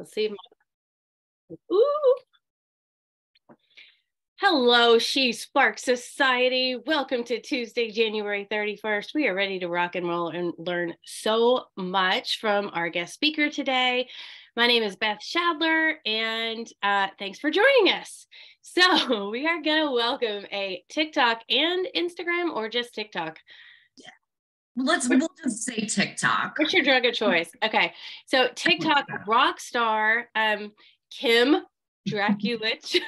Let's see. Ooh. Hello, She Sparks Society. Welcome to Tuesday, January 31st. We are ready to rock and roll and learn so much from our guest speaker today. My name is Beth Shadler, and uh, thanks for joining us. So, we are going to welcome a TikTok and Instagram, or just TikTok let's we'll just say TikTok. What's your drug of choice? Okay. So TikTok rock star um Kim Drakulich did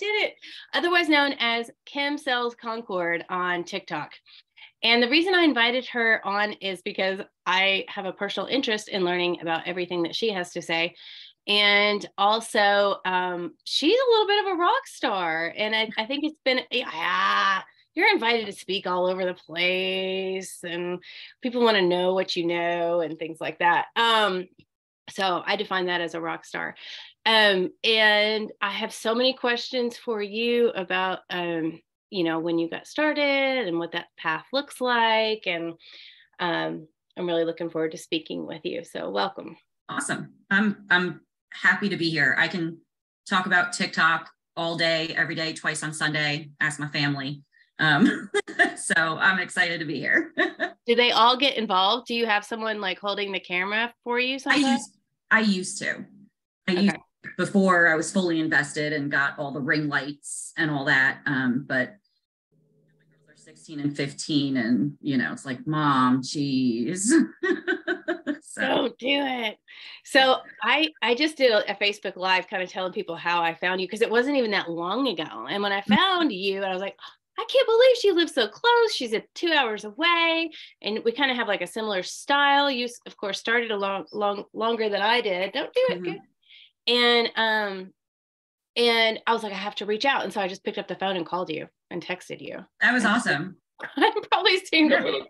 it, otherwise known as Kim Sells Concord on TikTok. And the reason I invited her on is because I have a personal interest in learning about everything that she has to say. And also, um, she's a little bit of a rock star. And I, I think it's been, yeah, you're invited to speak all over the place and people want to know what you know and things like that um, so i define that as a rock star. Um, and i have so many questions for you about um, you know when you got started and what that path looks like and um, i'm really looking forward to speaking with you so welcome. Awesome. I'm i'm happy to be here. I can talk about tiktok all day every day twice on sunday ask my family um, so I'm excited to be here. Do they all get involved? Do you have someone like holding the camera for you? Sometimes? I used, I used to. I okay. used before I was fully invested and got all the ring lights and all that. Um, but they're 16 and 15, and you know, it's like, mom, geez. so don't do it. So I I just did a, a Facebook Live, kind of telling people how I found you because it wasn't even that long ago. And when I mm-hmm. found you, I was like, I can't believe she lives so close. She's at two hours away. And we kind of have like a similar style. You, of course, started a long, long, longer than I did. Don't do it. Mm-hmm. And, um, and I was like, I have to reach out. And so I just picked up the phone and called you and texted you. That was awesome. I'm probably single.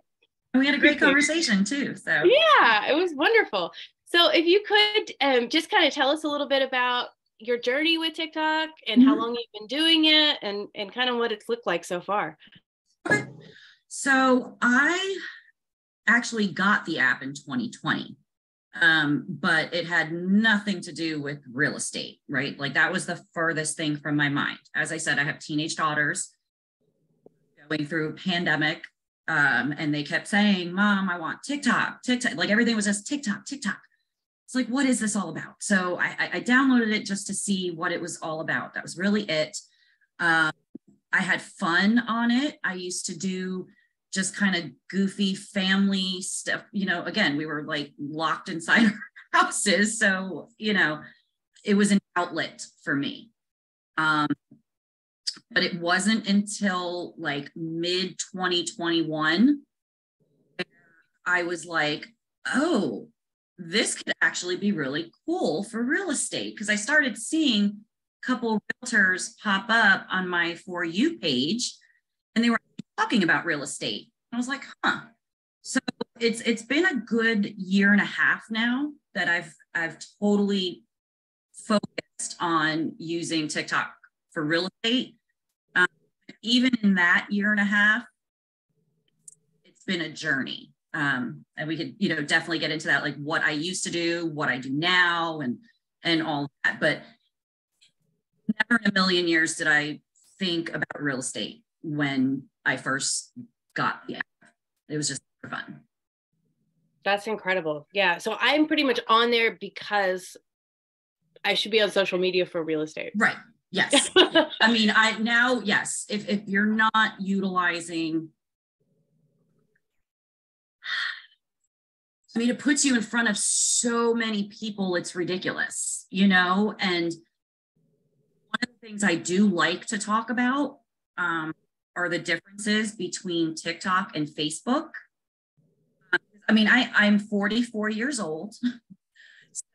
We had a great conversation too. So, yeah, it was wonderful. So, if you could um, just kind of tell us a little bit about your journey with TikTok and mm-hmm. how long you've been doing it and and kind of what it's looked like so far. So I actually got the app in 2020. Um, but it had nothing to do with real estate, right? Like that was the furthest thing from my mind. As I said, I have teenage daughters going through a pandemic. Um, and they kept saying, Mom, I want TikTok, TikTok. Like everything was just TikTok, TikTok it's like, what is this all about? So I, I downloaded it just to see what it was all about. That was really it. Um, I had fun on it. I used to do just kind of goofy family stuff. You know, again, we were like locked inside our houses. So, you know, it was an outlet for me. Um, but it wasn't until like mid 2021 I was like, oh, this could actually be really cool for real estate because I started seeing a couple realtors pop up on my For You page and they were talking about real estate. I was like, huh. So it's it's been a good year and a half now that I've I've totally focused on using TikTok for real estate. Um, even in that year and a half, it's been a journey um, and we could you know definitely get into that like what i used to do what i do now and and all that. But never in a million years did i think about real estate when i first got the app. It was just for fun. That's incredible. Yeah. So i'm pretty much on there because i should be on social media for real estate. Right. Yes. I mean i now yes if, if you're not utilizing I mean, it puts you in front of so many people, it's ridiculous, you know? And one of the things I do like to talk about um, are the differences between TikTok and Facebook. I mean, I, I'm 44 years old.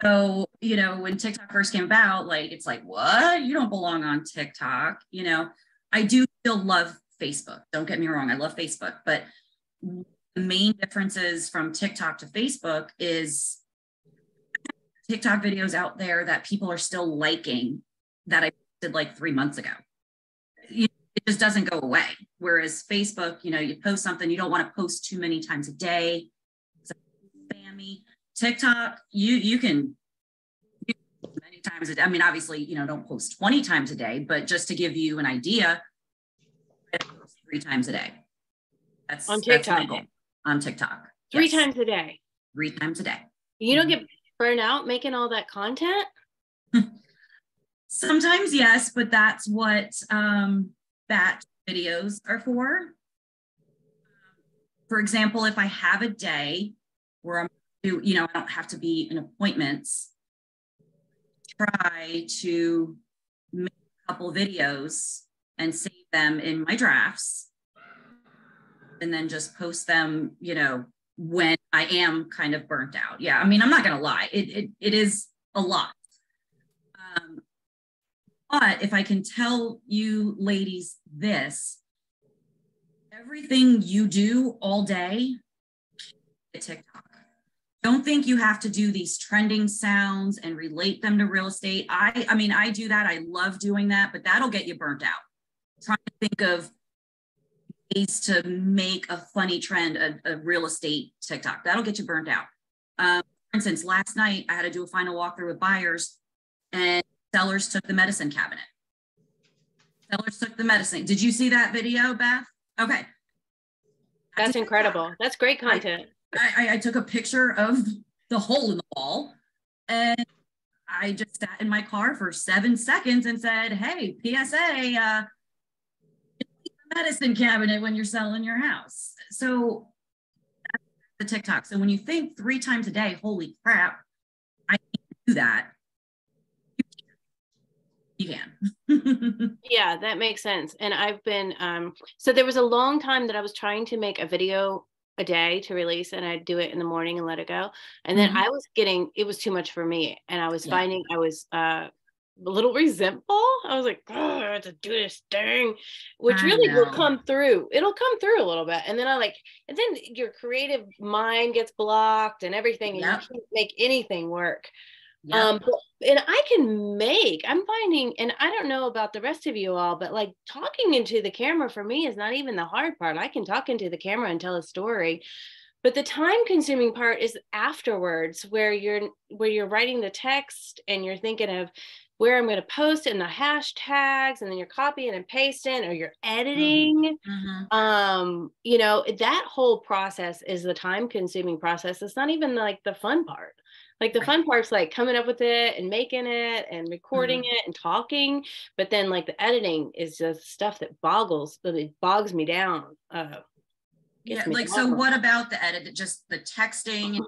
So, you know, when TikTok first came about, like, it's like, what? You don't belong on TikTok. You know, I do still love Facebook. Don't get me wrong. I love Facebook. But main differences from TikTok to Facebook is TikTok videos out there that people are still liking that I did like three months ago. It just doesn't go away. Whereas Facebook, you know, you post something, you don't want to post too many times a day. So Spammy. TikTok, you you can many times a day. I mean, obviously, you know, don't post 20 times a day, but just to give you an idea, three times a day. That's on TikTok. That's on TikTok. Three yes. times a day. Three times a day. You don't mm-hmm. get burned out making all that content? Sometimes, yes, but that's what um, batch videos are for. For example, if I have a day where I'm, you know, I don't have to be in appointments, try to make a couple videos and save them in my drafts and then just post them, you know, when I am kind of burnt out. Yeah, I mean, I'm not to lie, it, it, it is a lot. Um, but if I can tell you ladies this, everything you do all day, TikTok. Don't think you have to do these trending sounds and relate them to real estate. I, I mean, I do that. I love doing that, but that'll get you burnt out. Trying to think of ways to make a funny trend, a, a real estate TikTok. That'll get you burnt out. Um, for instance, last night I had to do a final walkthrough with buyers and sellers took the medicine cabinet. Sellers took the medicine. Did you see that video, Beth? Okay. That's incredible. That's great content. I, I, I took a picture of the hole in the wall and I just sat in my car for seven seconds and said, Hey, PSA, uh, medicine cabinet when you're selling your house. So the TikTok. So when you think three times a day, holy crap, I can't do that. You can. yeah, that makes sense. And I've been um so there was a long time that I was trying to make a video a day to release and I'd do it in the morning and let it go. And then mm-hmm. I was getting it was too much for me and I was yeah. finding I was uh a little resentful. I was like, oh, I have to do this thing, which I really know. will come through. It'll come through a little bit. And then I like, and then your creative mind gets blocked and everything, and yep. you can't make anything work. Yep. Um, but, and I can make, I'm finding, and I don't know about the rest of you all, but like talking into the camera for me is not even the hard part. I can talk into the camera and tell a story but the time consuming part is afterwards where you're where you're writing the text and you're thinking of where I'm going to post it and the hashtags, and then you're copying and pasting or you're mm-hmm. editing. Mm-hmm. Um, you know, that whole process is the time consuming process. It's not even like the fun part. Like the fun part's like coming up with it and making it and recording mm-hmm. it and talking. But then like the editing is just stuff that boggles, that it bogs me down. Uh, yeah, like so what about the edit? Just the texting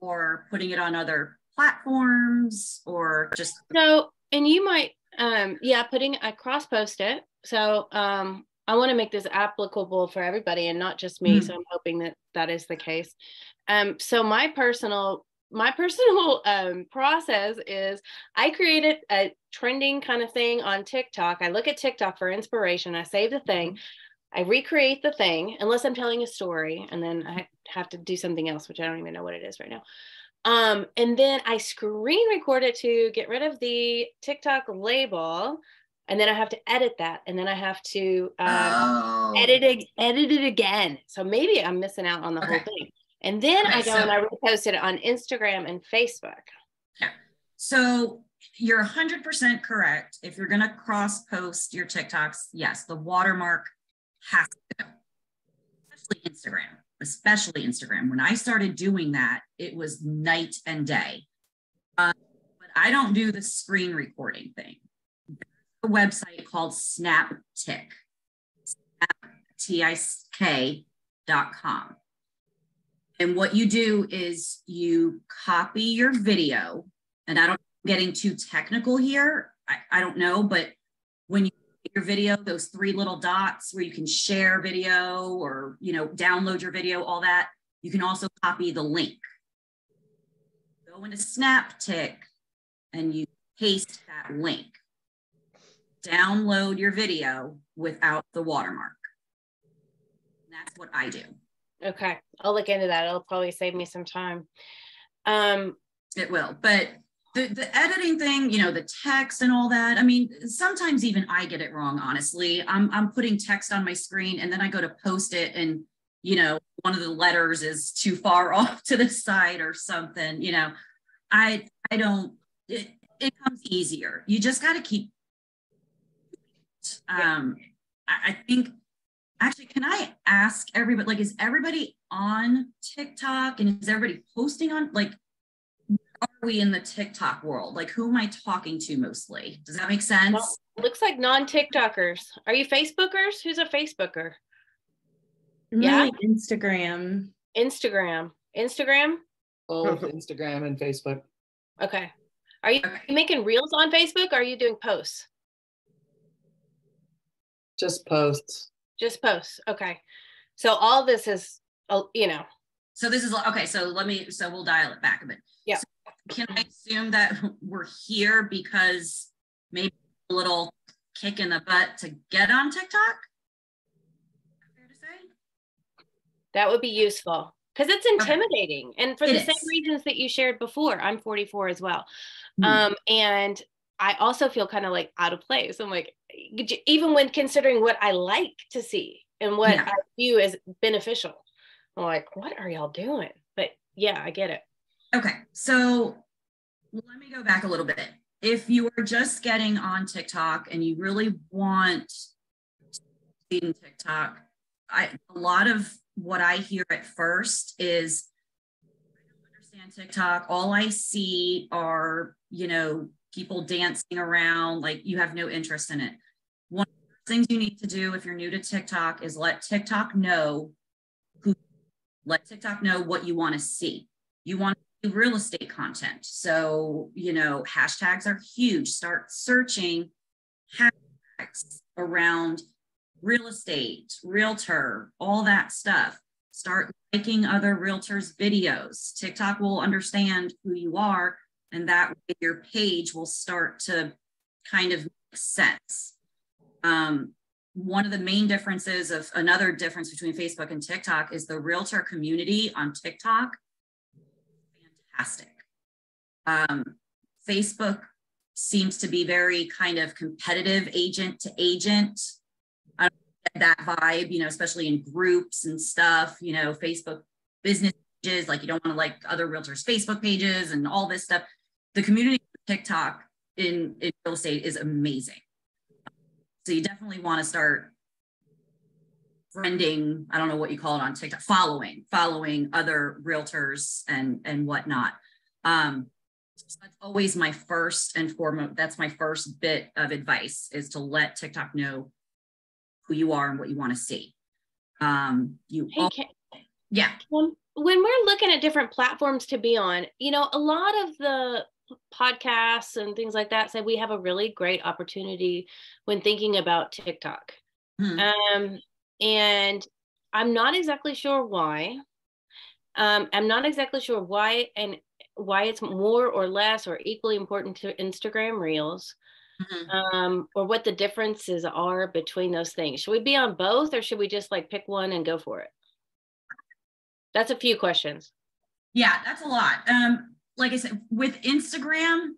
or putting it on other platforms or just so and you might um yeah putting i cross post it so um i want to make this applicable for everybody and not just me mm-hmm. so i'm hoping that that is the case um so my personal my personal um, process is I created a trending kind of thing on TikTok. I look at TikTok for inspiration. I save the thing. Mm-hmm. I recreate the thing, unless I'm telling a story, and then I have to do something else, which I don't even know what it is right now. Um, and then I screen record it to get rid of the TikTok label. And then I have to edit that. And then I have to um, oh. edit it, edit it again. So maybe I'm missing out on the okay. whole thing. And then okay, I go so, and I repost it on Instagram and Facebook. Yeah. So you're 100% correct. If you're going to cross post your TikToks, yes, the watermark has to go, especially Instagram especially Instagram. When I started doing that, it was night and day. Uh, but I don't do the screen recording thing. There's a website called Snaptik, T-I-K.com. And what you do is you copy your video, and I don't getting too technical here. I, I don't know, but your video, those three little dots where you can share video or, you know, download your video, all that. You can also copy the link. Go into Snaptik and you paste that link. Download your video without the watermark. And that's what I do. Okay. I'll look into that. It'll probably save me some time. Um, it will, but the, the editing thing, you know, the text and all that. I mean, sometimes even I get it wrong, honestly. I'm, I'm putting text on my screen and then I go to post it and, you know, one of the letters is too far off to the side or something, you know, I, I don't, it, it comes easier. You just got to keep. Um, I, I think actually, can I ask everybody? Like, is everybody on TikTok and is everybody posting on like? Are we in the TikTok world? Like, who am I talking to mostly? Does that make sense? Well, looks like non TikTokers. Are you Facebookers? Who's a Facebooker? Yeah, Instagram. Instagram. Instagram. Both Instagram and Facebook. Okay. Are you, are you making reels on Facebook? are you doing posts? Just posts. Just posts. Okay. So all this is, oh, you know. So this is okay. So let me. So we'll dial it back a bit. Yeah. So can I assume that we're here because maybe a little kick in the butt to get on TikTok? Fair to say. That would be useful because it's intimidating okay. and for it the is. same reasons that you shared before i'm 44 as well mm-hmm. um, and i also feel kind of like out of place i'm like even when considering what i like to see and what yeah. i view as beneficial i'm like what are y'all doing but yeah i get it okay so let me go back a little bit if you are just getting on tiktok and you really want to see in tiktok I, a lot of what I hear at first is I don't understand TikTok. All I see are, you know, people dancing around, like you have no interest in it. One of the things you need to do if you're new to TikTok is let TikTok know who let TikTok know what you want to see. You want to real estate content. So, you know, hashtags are huge. Start searching hashtags around real estate, realtor, all that stuff. Start liking other realtors' videos. TikTok will understand who you are, and that way your page will start to kind of make sense. Um, one of the main differences of another difference between Facebook and TikTok is the realtor community on TikTok. Fantastic. Um, Facebook seems to be very kind of competitive agent to agent that vibe, you know, especially in groups and stuff, you know, Facebook business pages, like you don't want to like other realtors' Facebook pages and all this stuff. The community TikTok in, in real estate is amazing. So you definitely want to start friending, I don't know what you call it on TikTok, following, following other realtors and and whatnot. Um, so that's always my first and foremost, that's my first bit of advice is to let TikTok know who you are and what you want to see. Um, you, hey, all, yeah. When, when we're looking at different platforms to be on, you know, a lot of the podcasts and things like that said we have a really great opportunity when thinking about TikTok. Hmm. Um, and I'm not exactly sure why. Um, I'm not exactly sure why and why it's more or less or equally important to Instagram Reels mm-hmm. um, or what the differences are between those things. Should we be on both or should we just like pick one and go for it? That's a few questions. Yeah, that's a lot. Um, like I said, with Instagram,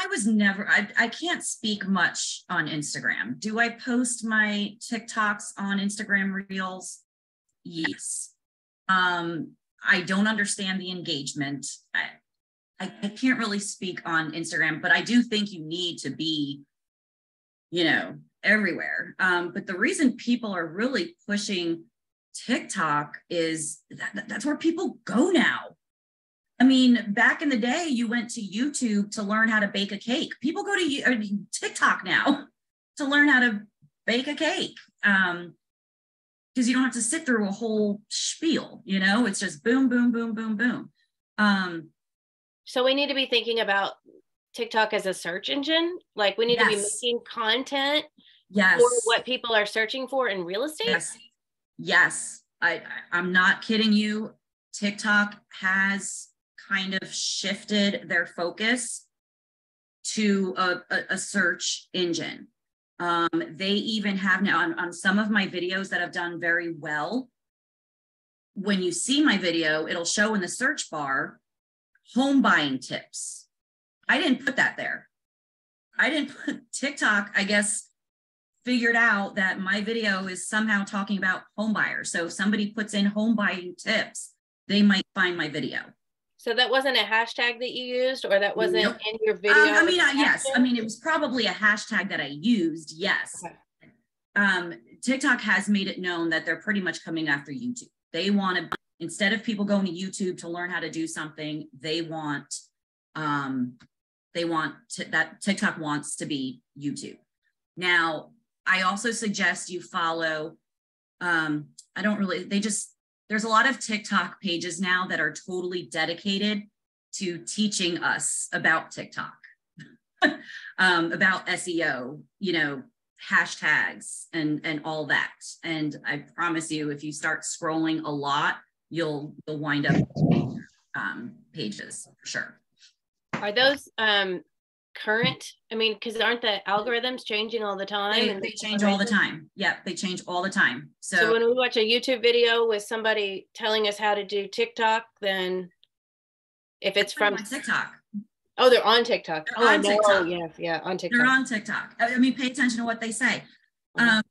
I was never, I, I can't speak much on Instagram. Do I post my TikToks on Instagram Reels? Yes. Um, I don't understand the engagement. I, I, I can't really speak on Instagram, but I do think you need to be, you know, everywhere. Um, but the reason people are really pushing TikTok is that, that's where people go now. I mean, back in the day, you went to YouTube to learn how to bake a cake. People go to TikTok now to learn how to bake a cake. Um, because you don't have to sit through a whole spiel, you know, it's just boom, boom, boom, boom, boom. Um, so we need to be thinking about TikTok as a search engine. Like we need yes. to be making content yes. for what people are searching for in real estate. Yes. Yes. I, I'm not kidding you. TikTok has kind of shifted their focus to a, a, a search engine. Um, they even have now on, on some of my videos that have done very well. When you see my video, it'll show in the search bar home buying tips. I didn't put that there. I didn't put TikTok, I guess, figured out that my video is somehow talking about home buyers. So if somebody puts in home buying tips, they might find my video. So that wasn't a hashtag that you used, or that wasn't Nope. in your video? Um, I mean, uh, yes. I mean, it was probably a hashtag that I used. Yes. Okay. Um, TikTok has made it known that they're pretty much coming after YouTube. They want to, instead of people going to YouTube to learn how to do something, they want, um, they want to, that TikTok wants to be YouTube. Now, I also suggest you follow, um, I don't really, they just, there's a lot of TikTok pages now that are totally dedicated to teaching us about TikTok, um, about SEO, you know, hashtags and and all that. And I promise you, if you start scrolling a lot, you'll you'll wind up um, pages for sure. Are those um current? I mean, because aren't the algorithms changing all the time? They, and they change all the time. Yeah, they change all the time. So So, when we watch a YouTube video with somebody telling us how to do TikTok, then if it's from TikTok. oh, they're on TikTok. They're oh, on no, TikTok. yeah, yeah, on TikTok. They're on TikTok. I mean, pay attention to what they say. Mhm. Um,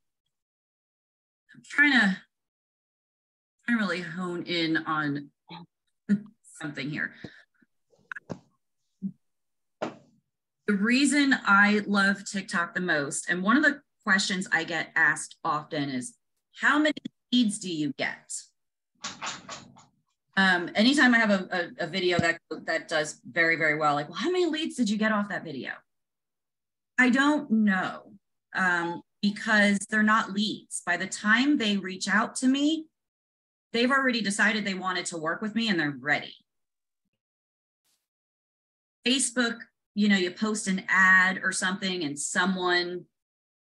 I'm trying to, trying to really hone in on something here. The reason I love TikTok the most, and one of the questions I get asked often is, how many leads do you get? Um, anytime I have a, a, a video that that does very very well, like, well, how many leads did you get off that video? I don't know um, because they're not leads. By the time they reach out to me, they've already decided they wanted to work with me and they're ready. Facebook, you know, you post an ad or something and someone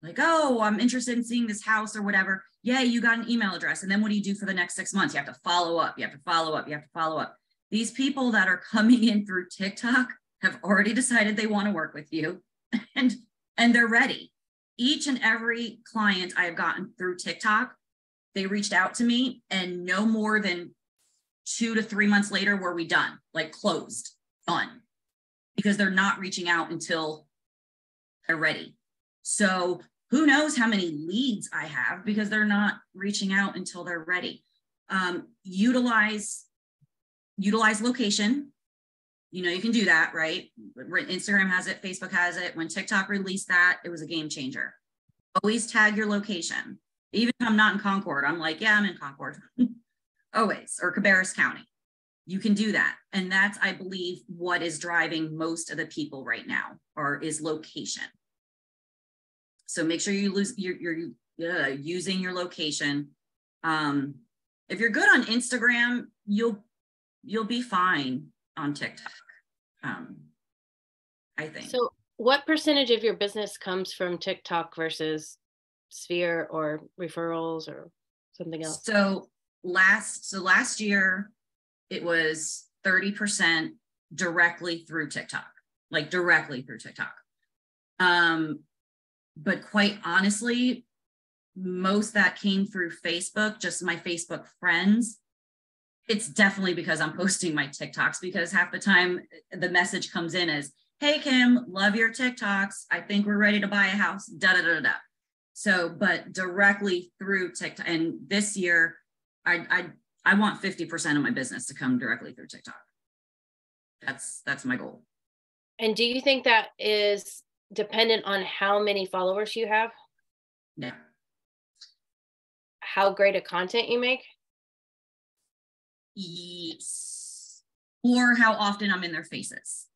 like, oh, I'm interested in seeing this house or whatever. Yeah, you got an email address. And then what do you do for the next six months? You have to follow up. You have to follow up. You have to follow up. These people that are coming in through TikTok have already decided they want to work with you and and they're ready. Each and every client I have gotten through TikTok, they reached out to me and no more than two to three months later were we done, like closed, done, because they're not reaching out until they're ready. So who knows how many leads I have because they're not reaching out until they're ready. Um, utilize utilize location. You know, you can do that, right? Instagram has it, Facebook has it. When TikTok released that, it was a game changer. Always tag your location. Even if I'm not in Concord, I'm like, yeah, I'm in Concord. Always, or Cabarrus County. You can do that. And that's, I believe, what is driving most of the people right now, or is location. So make sure you lose you're, you're uh, using your location. Um, if you're good on Instagram, you'll you'll be fine on TikTok. Um, I think. So, what percentage of your business comes from TikTok versus Sphere or referrals or something else? So last so last year it was 30% directly through TikTok, like directly through TikTok. Um, but quite honestly, most that came through Facebook, just my Facebook friends. It's definitely because I'm posting my TikToks because half the time the message comes in as, Hey Kim, love your TikToks. I think we're ready to buy a house. Da da da da. So, but directly through TikTok. And this year, I I I want 50% of my business to come directly through TikTok. That's that's my goal. And do you think that is dependent on how many followers you have, Yeah. how great a content you make? Yes. Or how often I'm in their faces.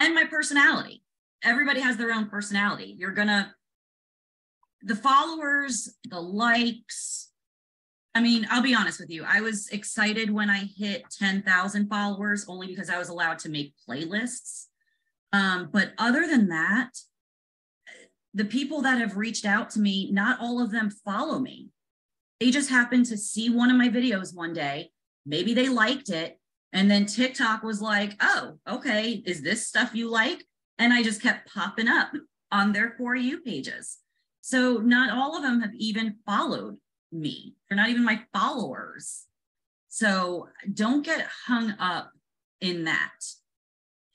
And my personality. Everybody has their own personality. You're gonna the followers, the likes. I mean, I'll be honest with you. I was excited when I hit 10,000 followers only because I was allowed to make playlists. Um, but other than that, the people that have reached out to me, not all of them follow me. They just happened to see one of my videos one day. Maybe they liked it. And then TikTok was like, oh, okay, is this stuff you like? And I just kept popping up on their For You pages. So not all of them have even followed me. They're not even my followers. So don't get hung up in that.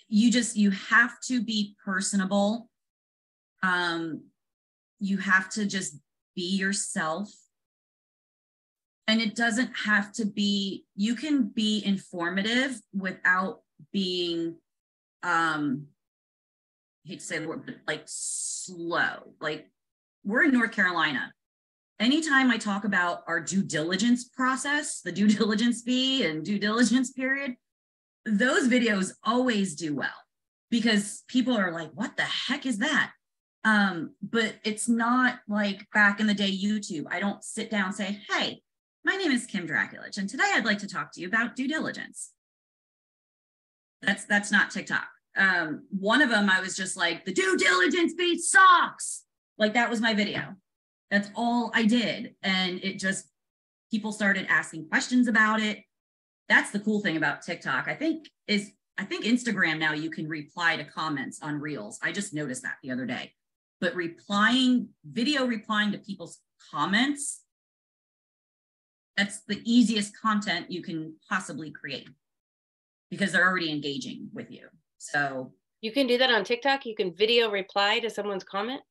You just, you have to be personable. Um, you have to just be yourself and it doesn't have to be you can be informative without being um I hate to say the word but like slow like we're in north carolina anytime i talk about our due diligence process the due diligence fee and due diligence period those videos always do well because people are like what the heck is that um but it's not like back in the day youtube i don't sit down and say hey my name is Kim Drakulich, and today I'd like to talk to you about due diligence. That's that's not TikTok. Um, one of them, I was just like, the due diligence beat socks. Like that was my video. That's all I did, and it just people started asking questions about it. That's the cool thing about TikTok. I think is I think Instagram now you can reply to comments on Reels. I just noticed that the other day. But replying, video replying to people's comments that's the easiest content you can possibly create because they're already engaging with you. So you can do that on TikTok. You can video reply to someone's comment.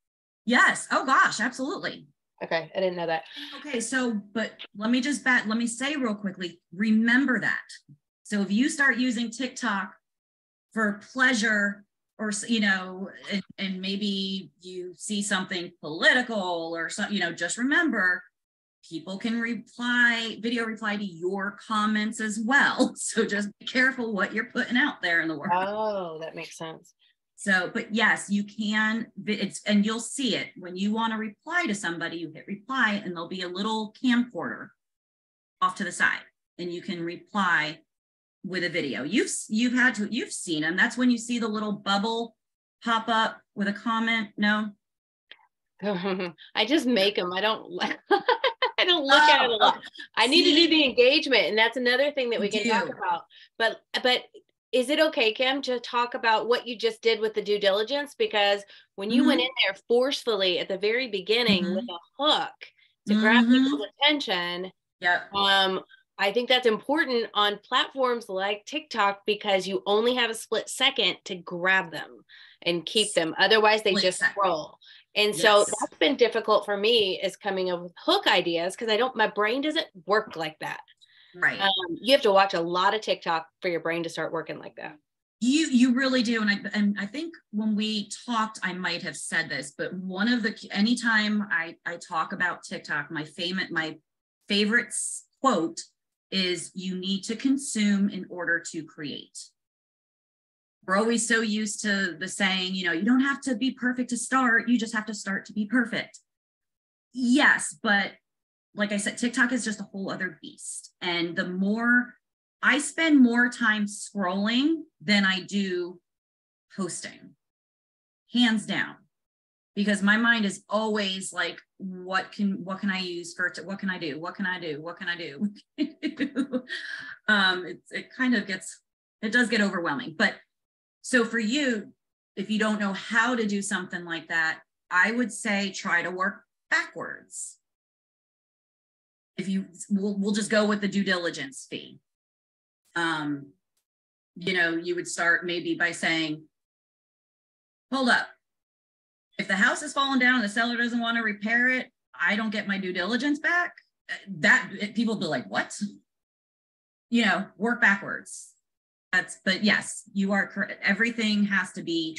Yes. Oh gosh, absolutely. Okay, I didn't know that. Okay, so but let me just bet. Let me say real quickly. Remember that. So if you start using TikTok for pleasure, or you know, and, and maybe you see something political or something, you know, just remember people can reply, video reply to your comments as well. So just be careful what you're putting out there in the world. Oh, that makes sense. So, but yes, you can, it's, and you'll see it when you want to reply to somebody, you hit reply and there'll be a little camcorder off to the side and you can reply with a video. You've, you've had to, you've seen them. That's when you see the little bubble pop up with a comment. No. I just make them. I don't I don't look oh, at it a oh, lot. I need see? to do the engagement, and that's another thing that we can talk about. But but is it okay, Kim, to talk about what you just did with the due diligence? Because when you mm-hmm. went in there forcefully at the very beginning mm-hmm. with a hook to mm-hmm. grab people's attention, yeah, um, I think that's important on platforms like TikTok because you only have a split second to grab them and keep them. Otherwise, they split just second. scroll. And so that's been difficult for me is coming up with hook ideas because I don't, my brain doesn't work like that. Right. Um, you have to watch a lot of TikTok for your brain to start working like that. You you really do, and I and I think when we talked, I might have said this, but one of the anytime I I talk about TikTok, my favorite my favorite quote is "You need to consume in order to create." we're always so used to the saying, you know, you don't have to be perfect to start, you just have to start to be perfect. Yes, but like I said, TikTok is just a whole other beast. And the more I spend more time scrolling than I do posting, hands down, because my mind is always like, what can what can I use for what can I do? What can I do? What can I do? um, it, it kind of gets it does get overwhelming, but so for you, if you don't know how to do something like that, I would say try to work backwards. If you, we'll, we'll just go with the due diligence fee. Um, you know, you would start maybe by saying, hold up. If the house has fallen down and the seller doesn't want to repair it, I don't get my due diligence back. That people be like, what? You know, work backwards that's but yes you are correct everything has to be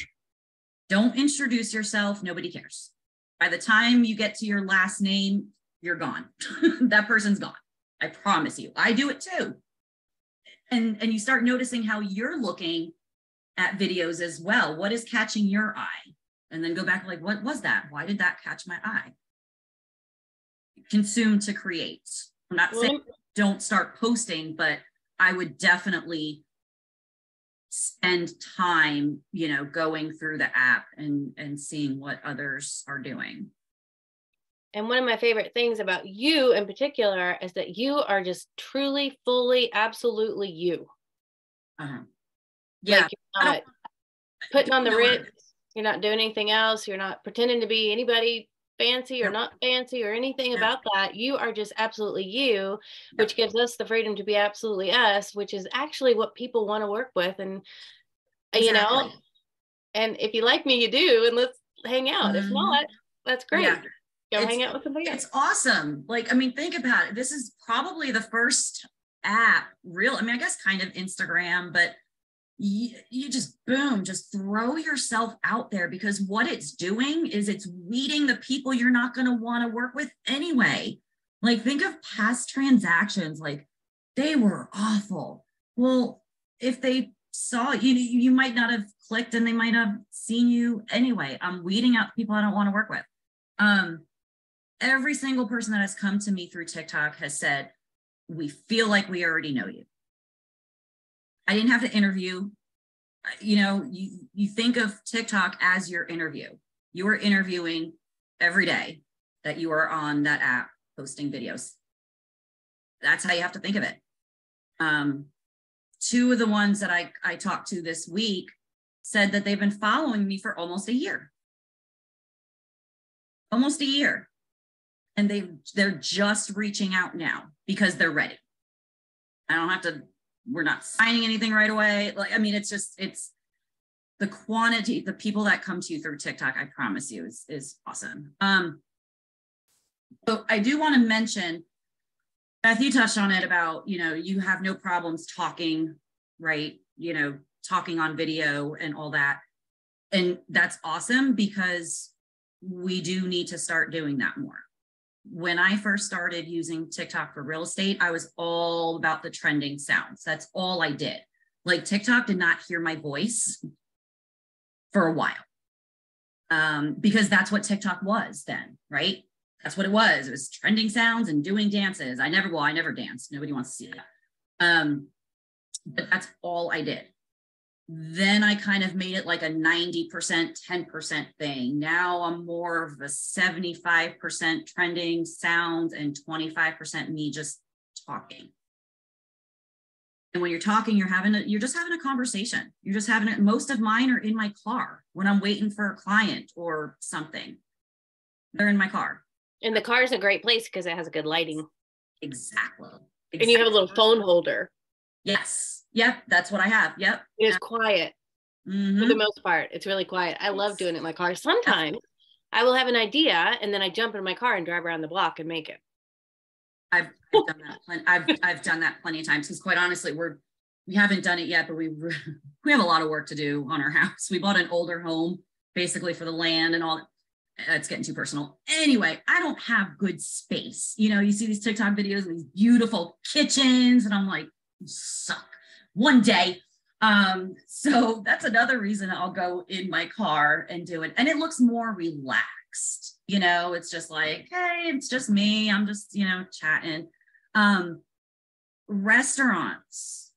don't introduce yourself nobody cares by the time you get to your last name you're gone. That person's gone. I promise you. I do it too. And and you start noticing how you're looking at videos as well. What is catching your eye? And then go back like what was that? Why did that catch my eye? Consume to create. I'm not saying don't start posting but i would definitely spend time you know going through the app and and seeing what others are doing and one of my favorite things about you in particular is that you are just truly fully absolutely you uh-huh. yeah like you're not putting on the ritz you're not doing anything else you're not pretending to be anybody fancy or not fancy or anything about that. You are just absolutely you, which gives us the freedom to be absolutely us, which is actually what people want to work with. And, exactly. you know, and if you like me, you do, and let's hang out. Mm-hmm. If not, that's great. Yeah. Go It's- hang out with somebody else. It's awesome. Like, I mean, think about it. This is probably the first app, real, I mean, I guess kind of Instagram, but you, you just boom, just throw yourself out there because what it's doing is it's weeding the people you're not going to want to work with anyway. Like, think of past transactions, like they were awful. Well, if they saw you, you might not have clicked and they might have seen you anyway. I'm weeding out people I don't want to work with. Um, every single person that has come to me through TikTok has said, we feel like we already know you. I didn't have to interview. You know, you, you think of TikTok as your interview. You are interviewing every day that you are on that app posting videos. That's how you have to think of it. Um, two of the ones that I, I talked to this week said that they've been following me for almost a year. Almost a year and they they're just reaching out now because they're ready. I don't have to we're not signing anything right away. Like I mean it's just it's the quantity the people that come to you through TikTok I promise you is is awesome. Um so I do want to mention Beth you touched on it about, you know, you have no problems talking, right? You know, talking on video and all that. And that's awesome because we do need to start doing that more when I first started using TikTok for real estate, I was all about the trending sounds. That's all I did. Like TikTok did not hear my voice for a while um, because that's what TikTok was then, right? That's what it was. It was trending sounds and doing dances. I never, well, I never danced. Nobody wants to see that. Um, but that's all I did. Then I kind of made it like a 90%, 10% thing. Now I'm more of a 75% trending sounds and 25% me just talking. And when you're talking, you're having a, you're just having a conversation. You're just having it. Most of mine are in my car when I'm waiting for a client or something. They're in my car. And the car is a great place because it has a good lighting. Exactly. And you have a little phone holder. Yes. Yep. That's what I have. Yep. It is quiet for Mhm. the most part. It's really quiet. I love doing it in my car. Sometimes I will have an idea and then I jump in my car and drive around the block and make it. I've, I've done that. Plenty, I've I've done that plenty of times because quite honestly, we're we haven't done it yet, but we re- we have a lot of work to do on our house. We bought an older home basically for the land and all. It's getting too personal. Anyway, I don't have good space. You know, you see these TikTok videos and these beautiful kitchens, and I'm like, suck. One day. Um, so that's another reason I'll go in my car and do it. And it looks more relaxed. You know, it's just like, hey, it's just me. I'm just, you know, chatting. Um, restaurants.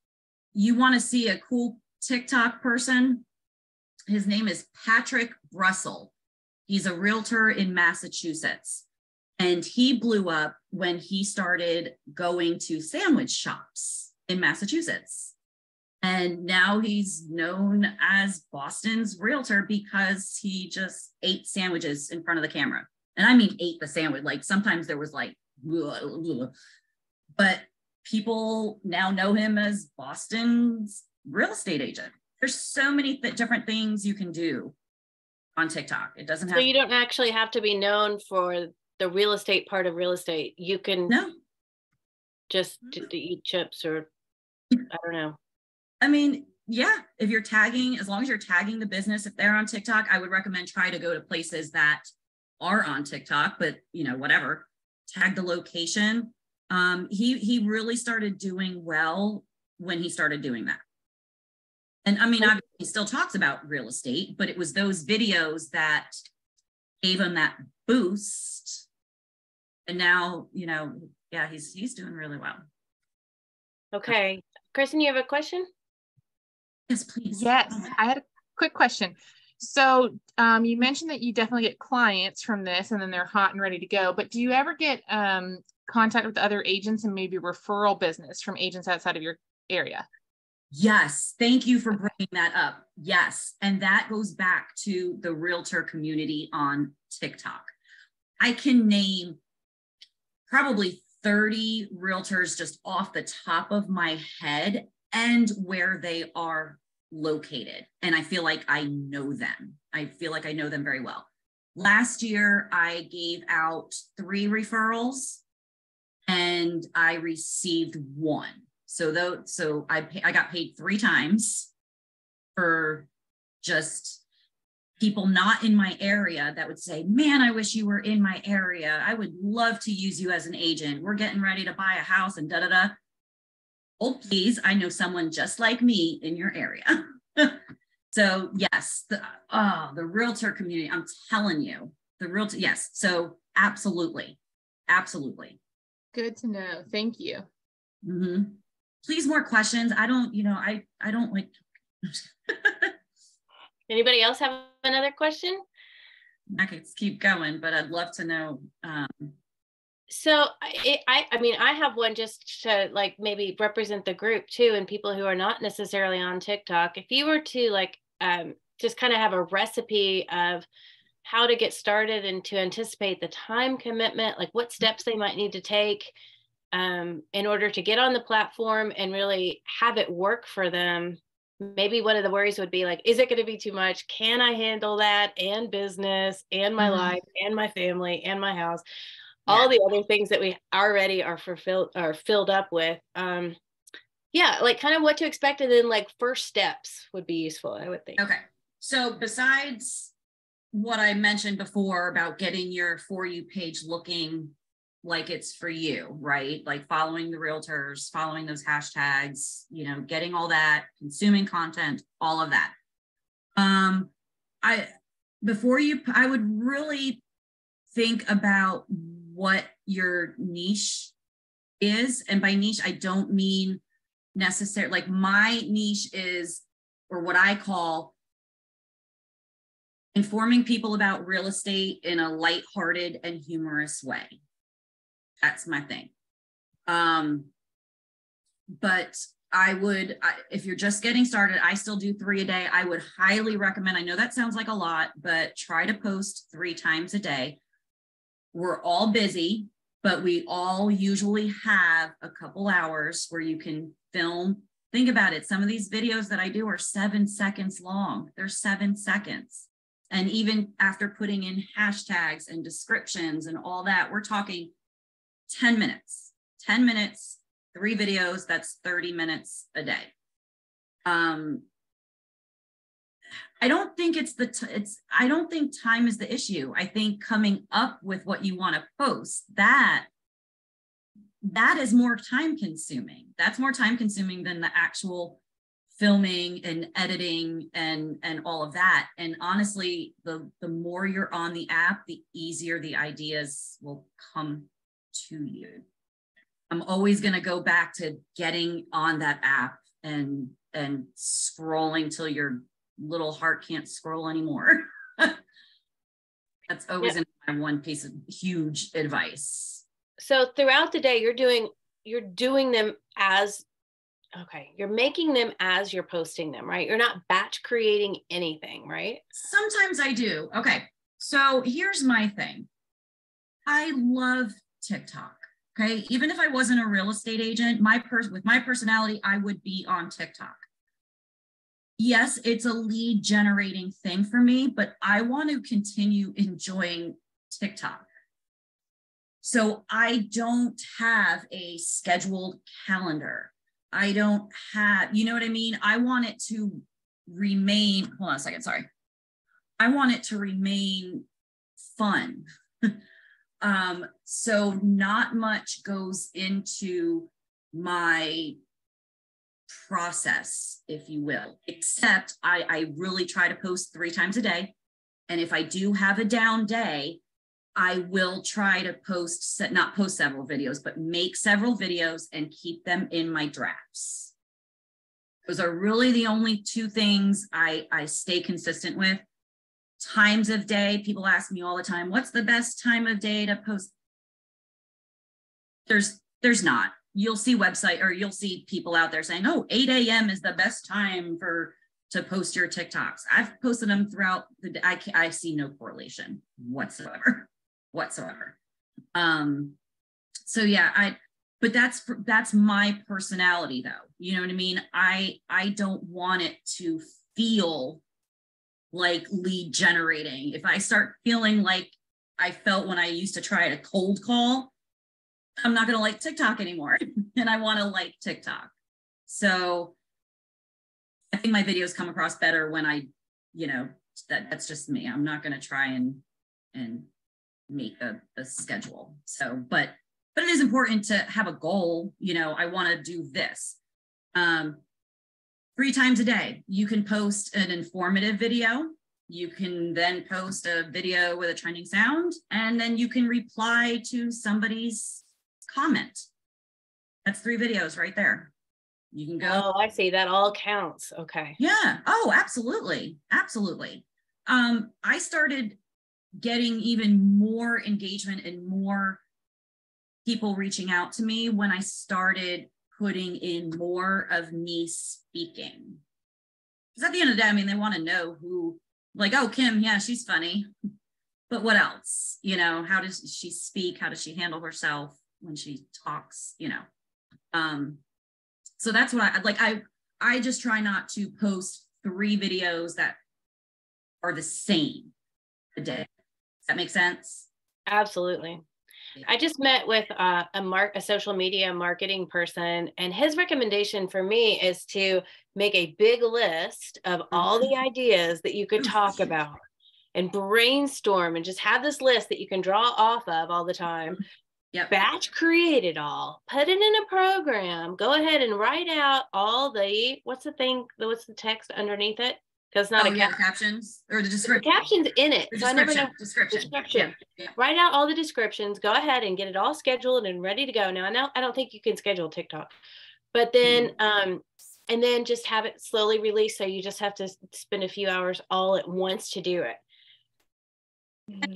You want to see a cool TikTok person? His name is Patrick Russell. He's a realtor in Massachusetts. And he blew up when he started going to sandwich shops in Massachusetts. And now he's known as Boston's realtor because he just ate sandwiches in front of the camera. And I mean, ate the sandwich. Like sometimes there was like, but people now know him as Boston's real estate agent. There's so many th- different things you can do on TikTok. It doesn't have So you don't actually have to be known for the real estate part of real estate. You can no. just eat chips or I don't know. I mean, yeah, if you're tagging, as long as you're tagging the business, if they're on TikTok, I would recommend try to go to places that are on TikTok, but you know, whatever, tag the location. Um, he he really started doing well when he started doing that. And I mean, obviously he still talks about real estate, but it was those videos that gave him that boost. And now, you know, yeah, he's he's doing really well. Okay. Kristen, you have a question? Yes, please. Yes, I had a quick question. So um, you mentioned that you definitely get clients from this and then they're hot and ready to go, but do you ever get um, contact with other agents and maybe referral business from agents outside of your area? Yes, thank you for bringing that up. Yes, and that goes back to the realtor community on TikTok. I can name probably 30 realtors just off the top of my head and where they are located. And I feel like I know them. I feel like I know them very well. Last year, I gave out three referrals and I received one. So though, so I pay, I got paid three times for just people not in my area that would say, "Man, I wish you were in my area. I would love to use you as an agent. We're getting ready to buy a house and da da da." Oh, please! I know someone just like me in your area. so yes, the oh, the realtor community. I'm telling you, the realtor. Yes, so absolutely, absolutely. Good to know. Thank you. Mm-hmm. Please, more questions. I don't, you know, I I don't like. Anybody else have another question? I could keep going, but I'd love to know. Um, so I, I, I mean, I have one just to like maybe represent the group too, and people who are not necessarily on TikTok. If you were to like um, just kind of have a recipe of how to get started and to anticipate the time commitment, like what steps they might need to take um, in order to get on the platform and really have it work for them maybe one of the worries would be like is it going to be too much can i handle that and business and my mm-hmm. life and my family and my house. All the other things that we already are fulfilled are filled up with um yeah like kind of what to expect and then like first steps would be useful i would think okay so besides what i mentioned before about getting your for you page looking like it's for you, right? Like following the realtors, following those hashtags, you know, getting all that, consuming content, all of that. Um, I before you, I would really think about what your niche is, and by niche, I don't mean necessarily like my niche is, or what I call informing people about real estate in a light-hearted and humorous way that's my thing. Um, but I would, if you're just getting started, I still do three a day. I would highly recommend. I know that sounds like a lot, but try to post three times a day. We're all busy, but we all usually have a couple hours where you can film. Think about it. Some of these videos that I do are seven seconds long. They're seven seconds. And even after putting in hashtags and descriptions and all that, we're talking 10 minutes, 10 minutes, three videos, that's 30 minutes a day. Um, I don't think it's the, t- it's, I don't think time is the issue. I think coming up with what you want to post, that, that is more time consuming. That's more time consuming than the actual filming and editing and and all of that and honestly the the more you're on the app the easier the ideas will come to you. I'm always going to go back to getting on that app and and scrolling till your little heart can't scroll anymore. That's always yeah. my one piece of huge advice. So throughout the day, you're doing you're doing them as okay you're making them as you're posting them right you're not batch creating anything right sometimes i do okay so here's my thing i love TikTok. Okay. Even if I wasn't a real estate agent, my person with my personality, I would be on TikTok. Yes, it's a lead generating thing for me, but I want to continue enjoying TikTok. So I don't have a scheduled calendar. I don't have, you know what I mean? I want it to remain, hold on a second, sorry. I want it to remain fun. Um, so not much goes into my process, if you will, except I, I really try to post three times a day. And if I do have a down day, I will try to post, not post several videos, but make several videos and keep them in my drafts. Those are really the only two things I, I stay consistent with times of day. People ask me all the time, what's the best time of day to post? There's there's not. You'll see website or you'll see people out there saying, oh, 8 a.m. is the best time for to post your TikToks. I've posted them throughout the day. I, I see no correlation whatsoever, whatsoever. Um, so yeah, I, but that's, that's my personality though. You know what I mean? I, I don't want it to feel like lead generating. If I start feeling like I felt when I used to try a cold call, I'm not going to like TikTok anymore. and I want to like TikTok. So I think my videos come across better when I, you know, that that's just me. I'm not going to try and and make a, a schedule. So, but but it is important to have a goal. You know, I want to do this. Um, three times a day, you can post an informative video. You can then post a video with a trending sound, and then you can reply to somebody's comment. That's three videos right there. You can go. Oh, I see. That all counts. Okay. Yeah. Oh, absolutely. Absolutely. Um, I started getting even more engagement and more people reaching out to me when I started putting in more of me speaking. Because at the end of the day, I mean, they want to know who, like, oh, Kim, yeah, she's funny. But what else? You know, how does she speak? How does she handle herself when she talks? You know, um, so that's what I like. I I just try not to post three videos that are the same a day. Does that make sense? Absolutely. I just met with uh, a mark a social media marketing person, and his recommendation for me is to make a big list of all the Mm-hmm. ideas that you could talk about and brainstorm and just have this list that you can draw off of all the time. Yep. Batch create it all, put it in a program, go ahead and write out all the what's the thing, what's the text underneath it? Because not oh, a yeah, cap- captions or the the captions in it. The So I never description. know Description. description. Yeah, yeah. write out all the descriptions go ahead and get it all scheduled and ready to go now i know i don't think you can schedule tiktok but then um and then just have it slowly release so you just have to spend a few hours all at once to do it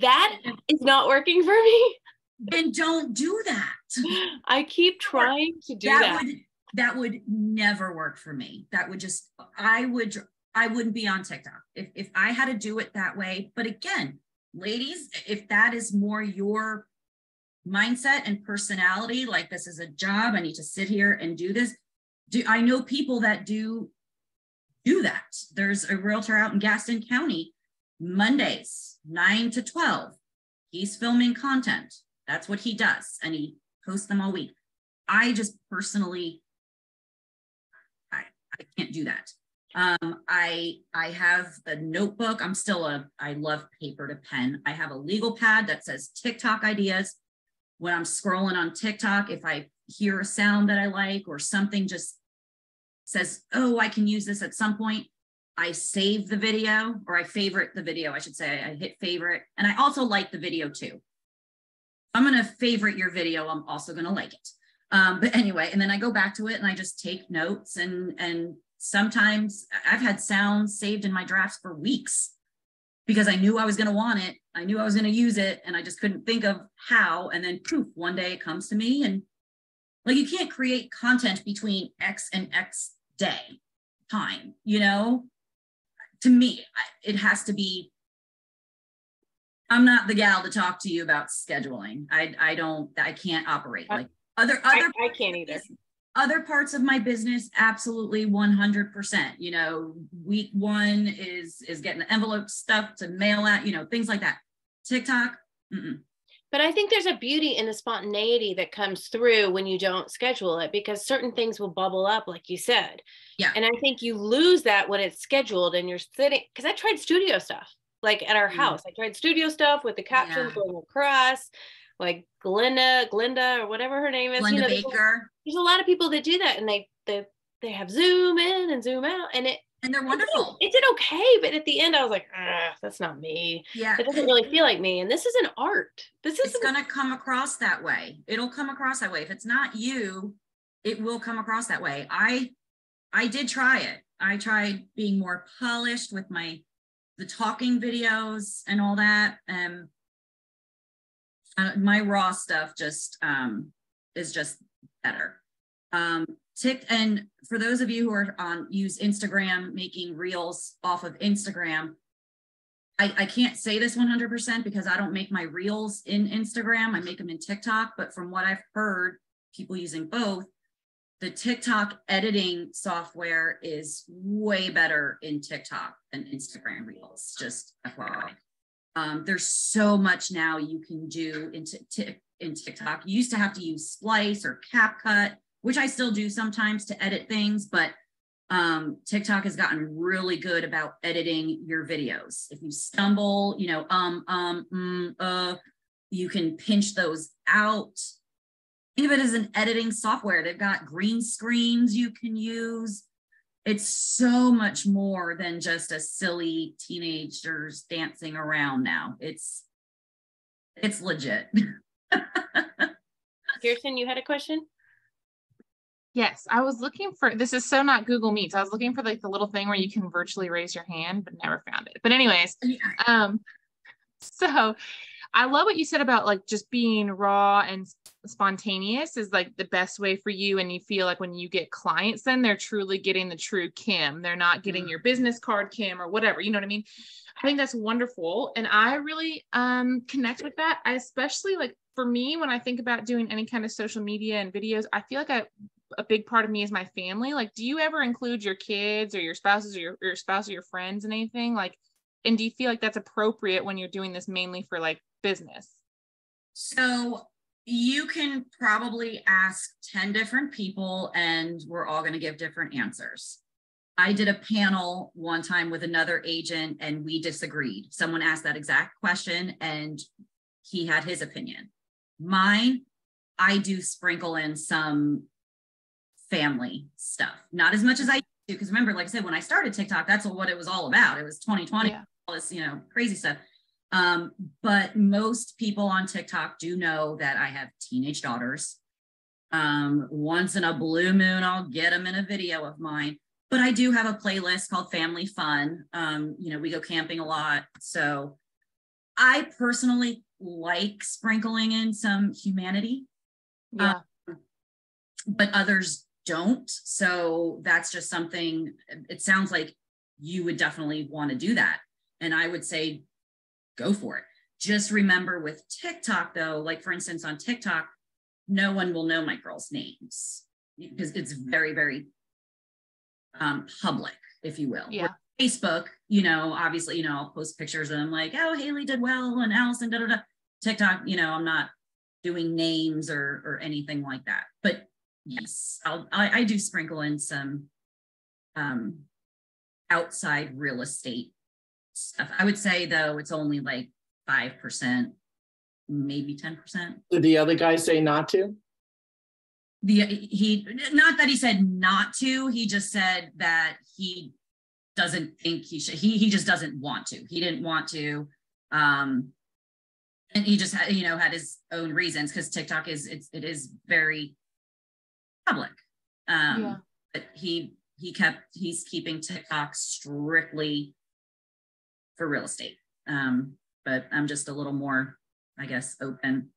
that is not working for me Then don't do that. i keep trying to do that that, would that would never work for me. That would just I would I wouldn't be on TikTok if if I had to do it that way. But again, ladies, if that is more your mindset and personality, like this is a job, I need to sit here and do this. Do I know people that do do that? There's a realtor out in Gaston County, Mondays, 9 to 12. He's filming content. That's what he does. And he posts them all week. I just personally, I, I can't do that. Um, I I have a notebook. I'm still a I love paper to pen. I have a legal pad that says TikTok ideas. When I'm scrolling on TikTok, if I hear a sound that I like or something just says, "Oh, I can use this at some point," I save the video or I favorite the video. I should say I hit favorite, and I also like the video too. I'm going to favorite your video. I'm also going to like it. Um, but anyway, and then I go back to it and I just take notes and and sometimes I've had sounds saved in my drafts for weeks because I knew I was going to want it. I knew I was going to use it and I just couldn't think of how. And then poof, one day it comes to me and like you can't create content between X and X day time, you know? To me, it has to be I'm not the gal to talk to you about scheduling. I I don't I can't operate like other I, other I can't either other parts of my business absolutely 100% you know week one is is getting the envelope stuff to mail out you know things like that tiktok mm-mm. But I think there's a beauty in the spontaneity that comes through when you don't schedule it because certain things will bubble up, like you said. Yeah. And I think you lose that when it's scheduled and you're sitting, because I tried studio stuff like at our Mm. house. I tried studio stuff with the captions Yeah. going across, like Glenda, Glenda, or whatever her name is. Glenda there's a- baker There's a lot of people that do that and they, they, they have zoom in and zoom out and it, and they're wonderful it did okay. But at the end, I was like, ah, that's not me. yeah It doesn't really feel like me. And this is an art. This is going to come across that way it'll come across that way if it's not you it will come across that way i i did try it i tried being more polished with my the talking videos and all that um my raw stuff just um is just better um tick and for those of you who are on use instagram making reels off of instagram I, I can't say this 100% because I don't make my reels in Instagram. I make them in TikTok. But from what I've heard, people using both, the TikTok editing software is way better in TikTok than Instagram Reels. Just FYI. Um, there's so much now you can do in, t- in TikTok. You used to have to use Splice or CapCut, which I still do sometimes to edit things, but um, TikTok has gotten really good about editing your videos. If you stumble, you know, um, um, mm, uh, you can pinch those out. Think of it as an editing software. They've got green screens you can use. It's so much more than just a silly teenagers dancing around now. It's it's legit. Kirsten, you had a question? Yes, I was looking for this is so not Google Meets. I was looking for like the little thing where you can virtually raise your hand, but never found it. But anyways, um so I love what you said about like just being raw and spontaneous is like the best way for you. And you feel like when you get clients, then they're truly getting the true Kim. They're not getting your business card Kim or whatever. You know what I mean? I think that's wonderful. And I really um connect with that. I especially like for me, when I think about doing any kind of social media and videos, I feel like I a big part of me is my family. Like, do you ever include your kids or your spouses or your, your spouse or your friends and anything? Like, and do you feel like that's appropriate when you're doing this mainly for like business? So you can probably ask 10 different people and we're all going to give different answers. I did a panel one time with another agent and we disagreed. Someone asked that exact question and he had his opinion. Mine, I do sprinkle in some family stuff. Not as much as I do, because remember, like I said, when I started TikTok, that's what it was all about. It was 2020, yeah. This, you know, crazy stuff. Um, but most people on TikTok do know that I have teenage daughters. Um, once in a blue moon, I'll get them in a video of mine. But I do have a playlist called Family Fun. Um, you know, we go camping a lot. So I personally like sprinkling in some humanity. Yeah. Um, but others don't. So that's just something, it sounds like you would definitely want to do that. And I would say, go for it. Just remember with TikTok, though, like for instance, on TikTok, no one will know my girls' names because it's very, very um, public, if you will. Yeah. Facebook, you know, obviously, you know, I'll post pictures and I'm like, oh, Haley did well and Allison, da da da. TikTok, you know, I'm not doing names or or anything like that. But yes, I'll, I, I do sprinkle in some um, outside real estate stuff. I would say though, it's only like 5%, maybe 10%. Did the other guy say not to? The, he, not that he said not to, he just said that he doesn't think he should, he, he just doesn't want to. He didn't want to. Um, and he just had, you know, had his own reasons because TikTok is, it's, it is very public. Um, yeah. But he he kept he's keeping TikTok strictly for real estate. Um, but I'm just a little more, I guess, open.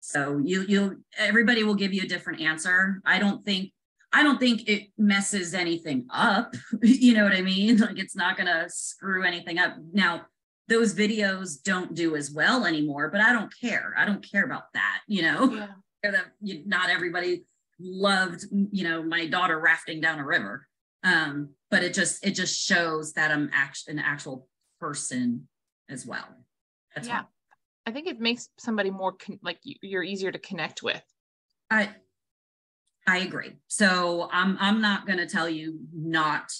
So you you everybody will give you a different answer. I don't think I don't think it messes anything up. you know what I mean? Like it's not gonna screw anything up. Now those videos don't do as well anymore, but I don't care. I don't care about that. You know, yeah. that not everybody loved, you know, my daughter rafting down a river. Um, but it just it just shows that I'm actually an actual person as well. That's yeah. All. I think it makes somebody more con- like you're easier to connect with. I I agree. So I'm I'm not going to tell you not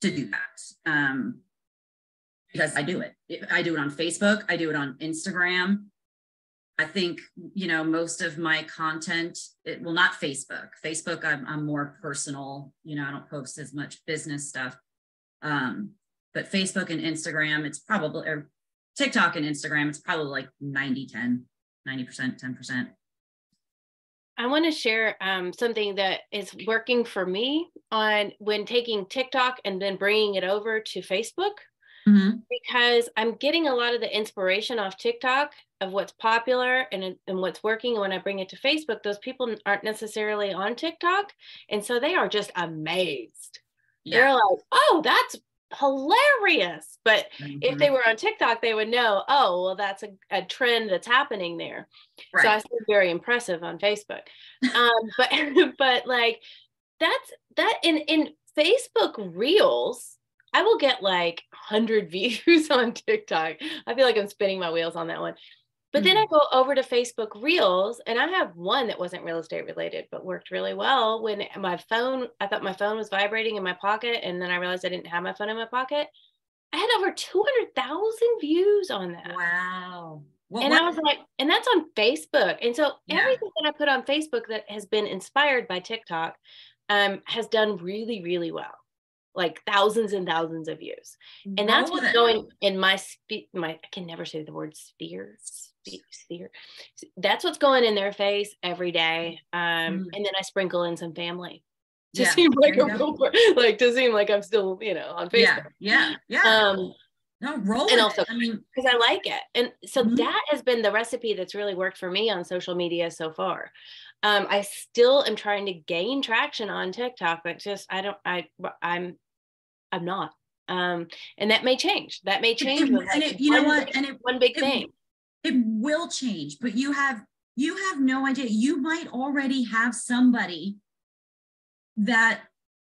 to do that. Um because I do it. I do it on Facebook, I do it on Instagram. I think, you know, most of my content, it well, not Facebook. Facebook, I'm, I'm more personal, you know, I don't post as much business stuff. Um, but Facebook and Instagram, it's probably, or TikTok and Instagram, it's probably like 90, 10, 90%, 10%. I want to share um, something that is working for me on when taking TikTok and then bringing it over to Facebook. Mm-hmm. Because I'm getting a lot of the inspiration off TikTok of what's popular and, and what's working. And when I bring it to Facebook, those people aren't necessarily on TikTok. And so they are just amazed. Yeah. They're like, oh, that's hilarious. But if Mhm. they were on TikTok, they would know, oh, well, that's a, a trend that's happening there. So I right. said very impressive on Facebook. Um, but but like that's that in in Facebook Reels, I will get like hundred views on TikTok. I feel like I'm spinning my wheels on that one. But then I go over to Facebook Reels and I have one that wasn't real estate related, but worked really well when my phone, I thought my phone was vibrating in my pocket. And then I realized I didn't have my phone in my pocket. I had over 200,000 views on that. Wow. What, and what- I was like, and that's on Facebook. And so Yeah. everything that I put on Facebook that has been inspired by TikTok um, has done really, really well. Like thousands and thousands of views. And that's what's going in my spe- my I can never say the word sphere. Sphere. That's what's going in their face every day. Um, Mm. and then I sprinkle in some family to Yeah, seem like a real like to seem like I'm still, you know, on Yeah, Facebook. yeah, yeah. Um, no, roll and also- it. I mean, because I like it. And so Mhm. that has been the recipe that's really worked for me on social media so far. Um, I still am trying to gain traction on TikTok, but just I don't I I'm I'm not. Um, and that may change. That may change. it- like, it, you know what? big- And it, one big thing. it will change, but you have you have no idea. You might already have somebody that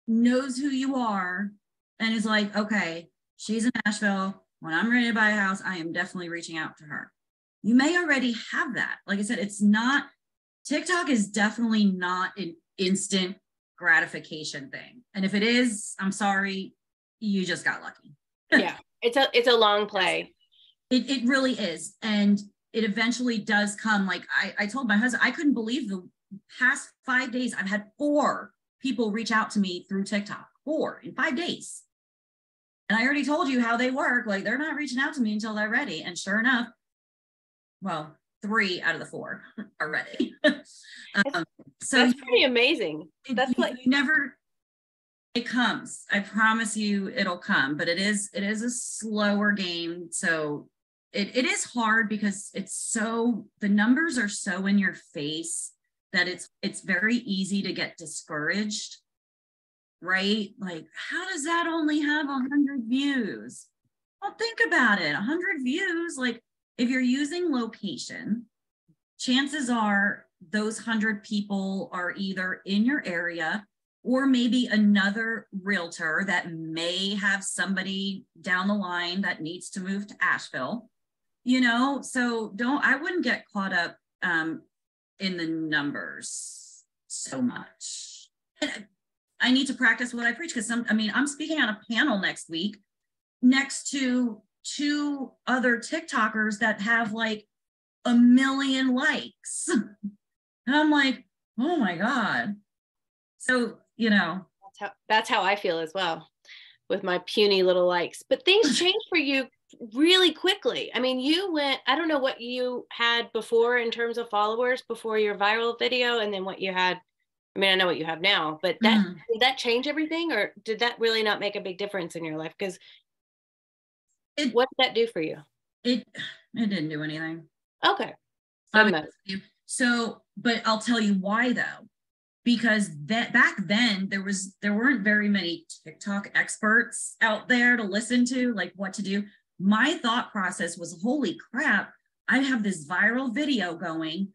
knows who you are and is like, okay, she's in Nashville. When I'm ready to buy a house, I am definitely reaching out to her. You may already have that. Like I said, it's not TikTok is definitely not an instant gratification thing. And if it is, I'm sorry, you just got lucky. yeah. It's a it's a long play. It, it really is. And it eventually does come. Like I, I told my husband, I couldn't believe the past five days, I've had four people reach out to me through TikTok, four in five days. And I already told you how they work. Like they're not reaching out to me until they're ready. And sure enough, well, three out of the four are ready. um, so That's pretty amazing. That's you, like you never it comes i promise you it'll come but it is it is a slower game so it, it is hard because it's so the numbers are so in your face that it's it's very easy to get discouraged right like how does that only have a 100 views well think about it 100 views like if you're using location chances are those 100 people are either in your area or maybe another realtor that may have somebody down the line that needs to move to Asheville. You know, so don't I wouldn't get caught up um, in the numbers so much. I need to practice what I preach because some. I mean, I'm speaking on a panel next week next to two other TikTokers that have like a million likes, and I'm like, oh my god. So you know, that's how that's how I feel as well with my puny little likes. But things change for you really quickly. I mean, you went, I don't know what you had before in terms of followers before your viral video and then what you had. I mean, I know what you have now, but that Mhm. did that change everything or did that really not make a big difference in your life? Because It- what did that do for you? it it didn't do anything. Okay. I'll Doesn't be matter. honest with you. So, but I'll tell you why though. Because that back then there was there weren't very many TikTok experts out there to listen to like what to do. My thought process was holy crap, I have this viral video going.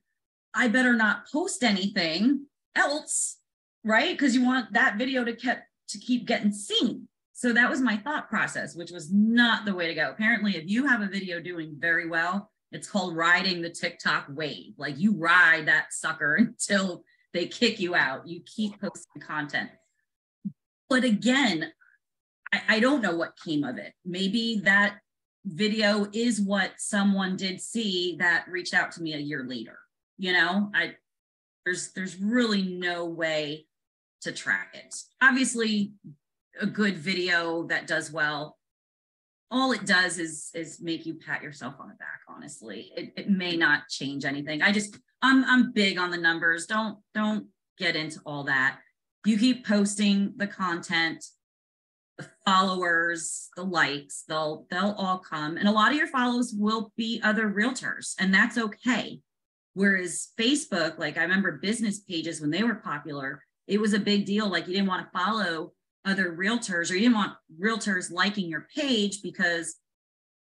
I better not post anything else, right? Because you want that video to keep to keep getting seen. So that was my thought process, which was not the way to go. Apparently, if you have a video doing very well, it's called riding the TikTok wave. Like you ride that sucker until they kick you out. You keep posting content. But again, I, I don't know what came of it. Maybe that video is what someone did see that reached out to me a year later. You know, I there's there's really no way to track it. Obviously, a good video that does well all it does is is make you pat yourself on the back honestly. It, it may not change anything. I just i'm i'm big on the numbers. Don't don't get into all that. You keep posting the content the followers the likes they'll they'll all come. And a lot of your follows will be other realtors and that's okay whereas facebook like i remember business pages when they were popular it was a big deal. Like you didn't want to follow other realtors or you didn't want realtors liking your page because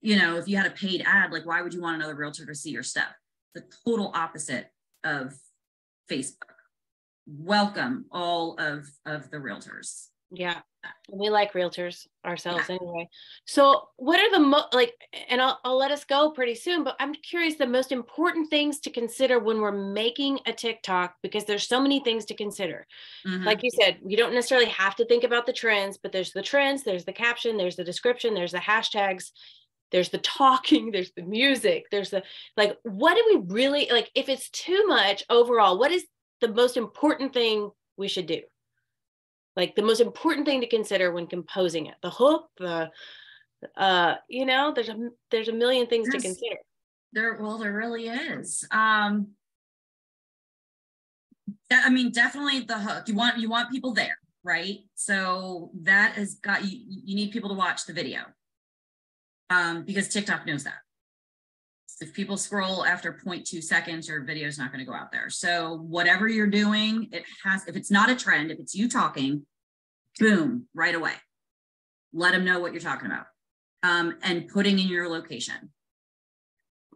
you know if you had a paid ad like why would you want another realtor to see your stuff? The total opposite of facebook. Welcome all of of the realtors yeah. We like realtors ourselves anyway. So what are the mo- like and I'll, I'll let us go pretty soon but i'm curious the most important things to consider when we're making a tiktok because there's so many things to consider. Mm-hmm. like you said you don't necessarily have to think about the trends but there's the trends there's the caption there's the description there's the hashtags there's the talking there's the music there's the like what do we really like if it's too much overall what is the most important thing we should do like the most important thing to consider when composing it the hook the uh you know there's a there's a million things to consider. There well there really is. Um i mean definitely the hook. You want you want people there right? So that has got you you need people to watch the video um because tiktok knows that if people scroll after 0.2 seconds your video is not going to go out there. So whatever you're doing it has if it's not a trend if it's you talking boom right away. Let them know what you're talking about um, and putting in your location.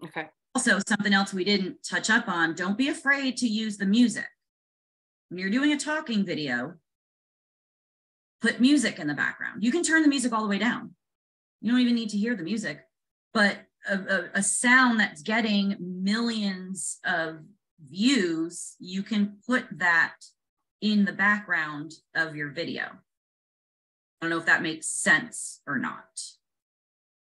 Okay. Also something else we didn't touch up on don't be afraid to use the music. When you're doing a talking video put music in the background. You can turn the music all the way down. You don't even need to hear the music but a, a, a sound that's getting millions of views, you can put that in the background of your video. I don't know if that makes sense or not.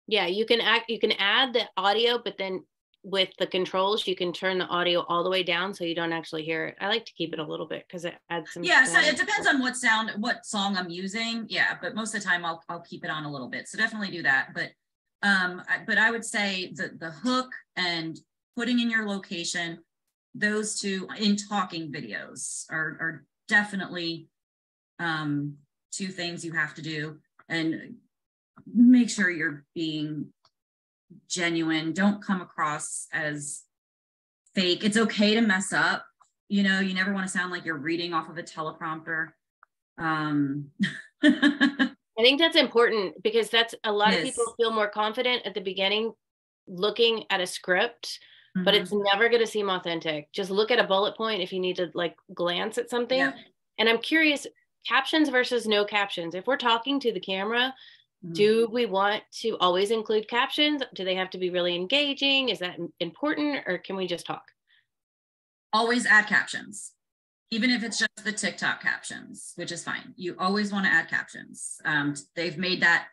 Yeah, you can act you can add the audio, but then with the controls, you can turn the audio all the way down so you don't actually hear it. I like to keep it a little bit because it adds some. Yeah, so it depends on what sound, what song I'm using. Yeah, but most of the time I'll I'll keep it on a little bit. So definitely do that. But um, but I would say the, the hook and putting in your location, those two in talking videos are, are definitely um, two things you have to do. And make sure you're being genuine. Don't come across as fake. It's okay to mess up. You know, you never want to sound like you're reading off of a teleprompter. Um, I think that's important because that's a lot yes. of people feel more confident at the beginning looking at a script, mm-hmm. but it's never going to seem authentic. Just look at a bullet point if you need to like glance at something. Yeah. And I'm curious captions versus no captions. If we're talking to the camera, mm-hmm. do we want to always include captions? Do they have to be really engaging? Is that important or can we just talk? Always add captions even if it's just the TikTok captions, which is fine. You always want to add captions. Um, they've made that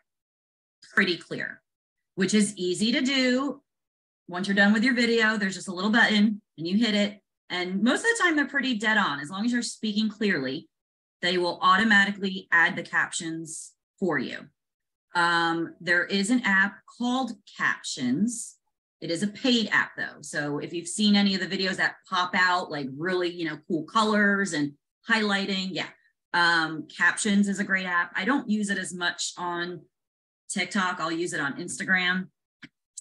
pretty clear, which is easy to do. Once you're done with your video, there's just a little button and you hit it. And most of the time, they're pretty dead on. As long as you're speaking clearly, they will automatically add the captions for you. Um, there is an app called Captions it is a paid app though. So if you've seen any of the videos that pop out, like really, you know, cool colors and highlighting, yeah. Um, Captions is a great app. I don't use it as much on TikTok. I'll use it on Instagram.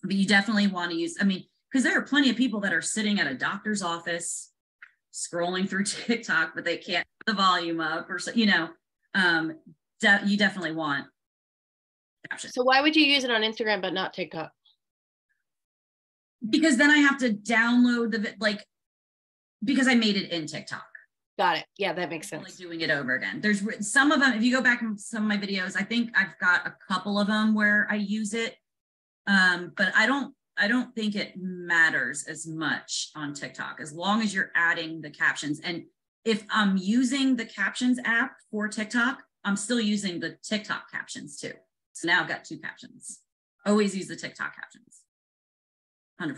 But you definitely want to use, I mean, because there are plenty of people that are sitting at a doctor's office scrolling through TikTok, but they can't the volume up or so, you know, um, de- you definitely want captions. So why would you use it on Instagram but not TikTok? Because then I have to download the like because I made it in TikTok. Got it. Yeah, that makes sense. Like doing it over again. There's some of them. If you go back in some of my videos, I think I've got a couple of them where I use it, um, but I don't. I don't think it matters as much on TikTok as long as you're adding the captions. And if I'm using the captions app for TikTok, I'm still using the TikTok captions too. So now I've got two captions. Always use the TikTok captions. 100%.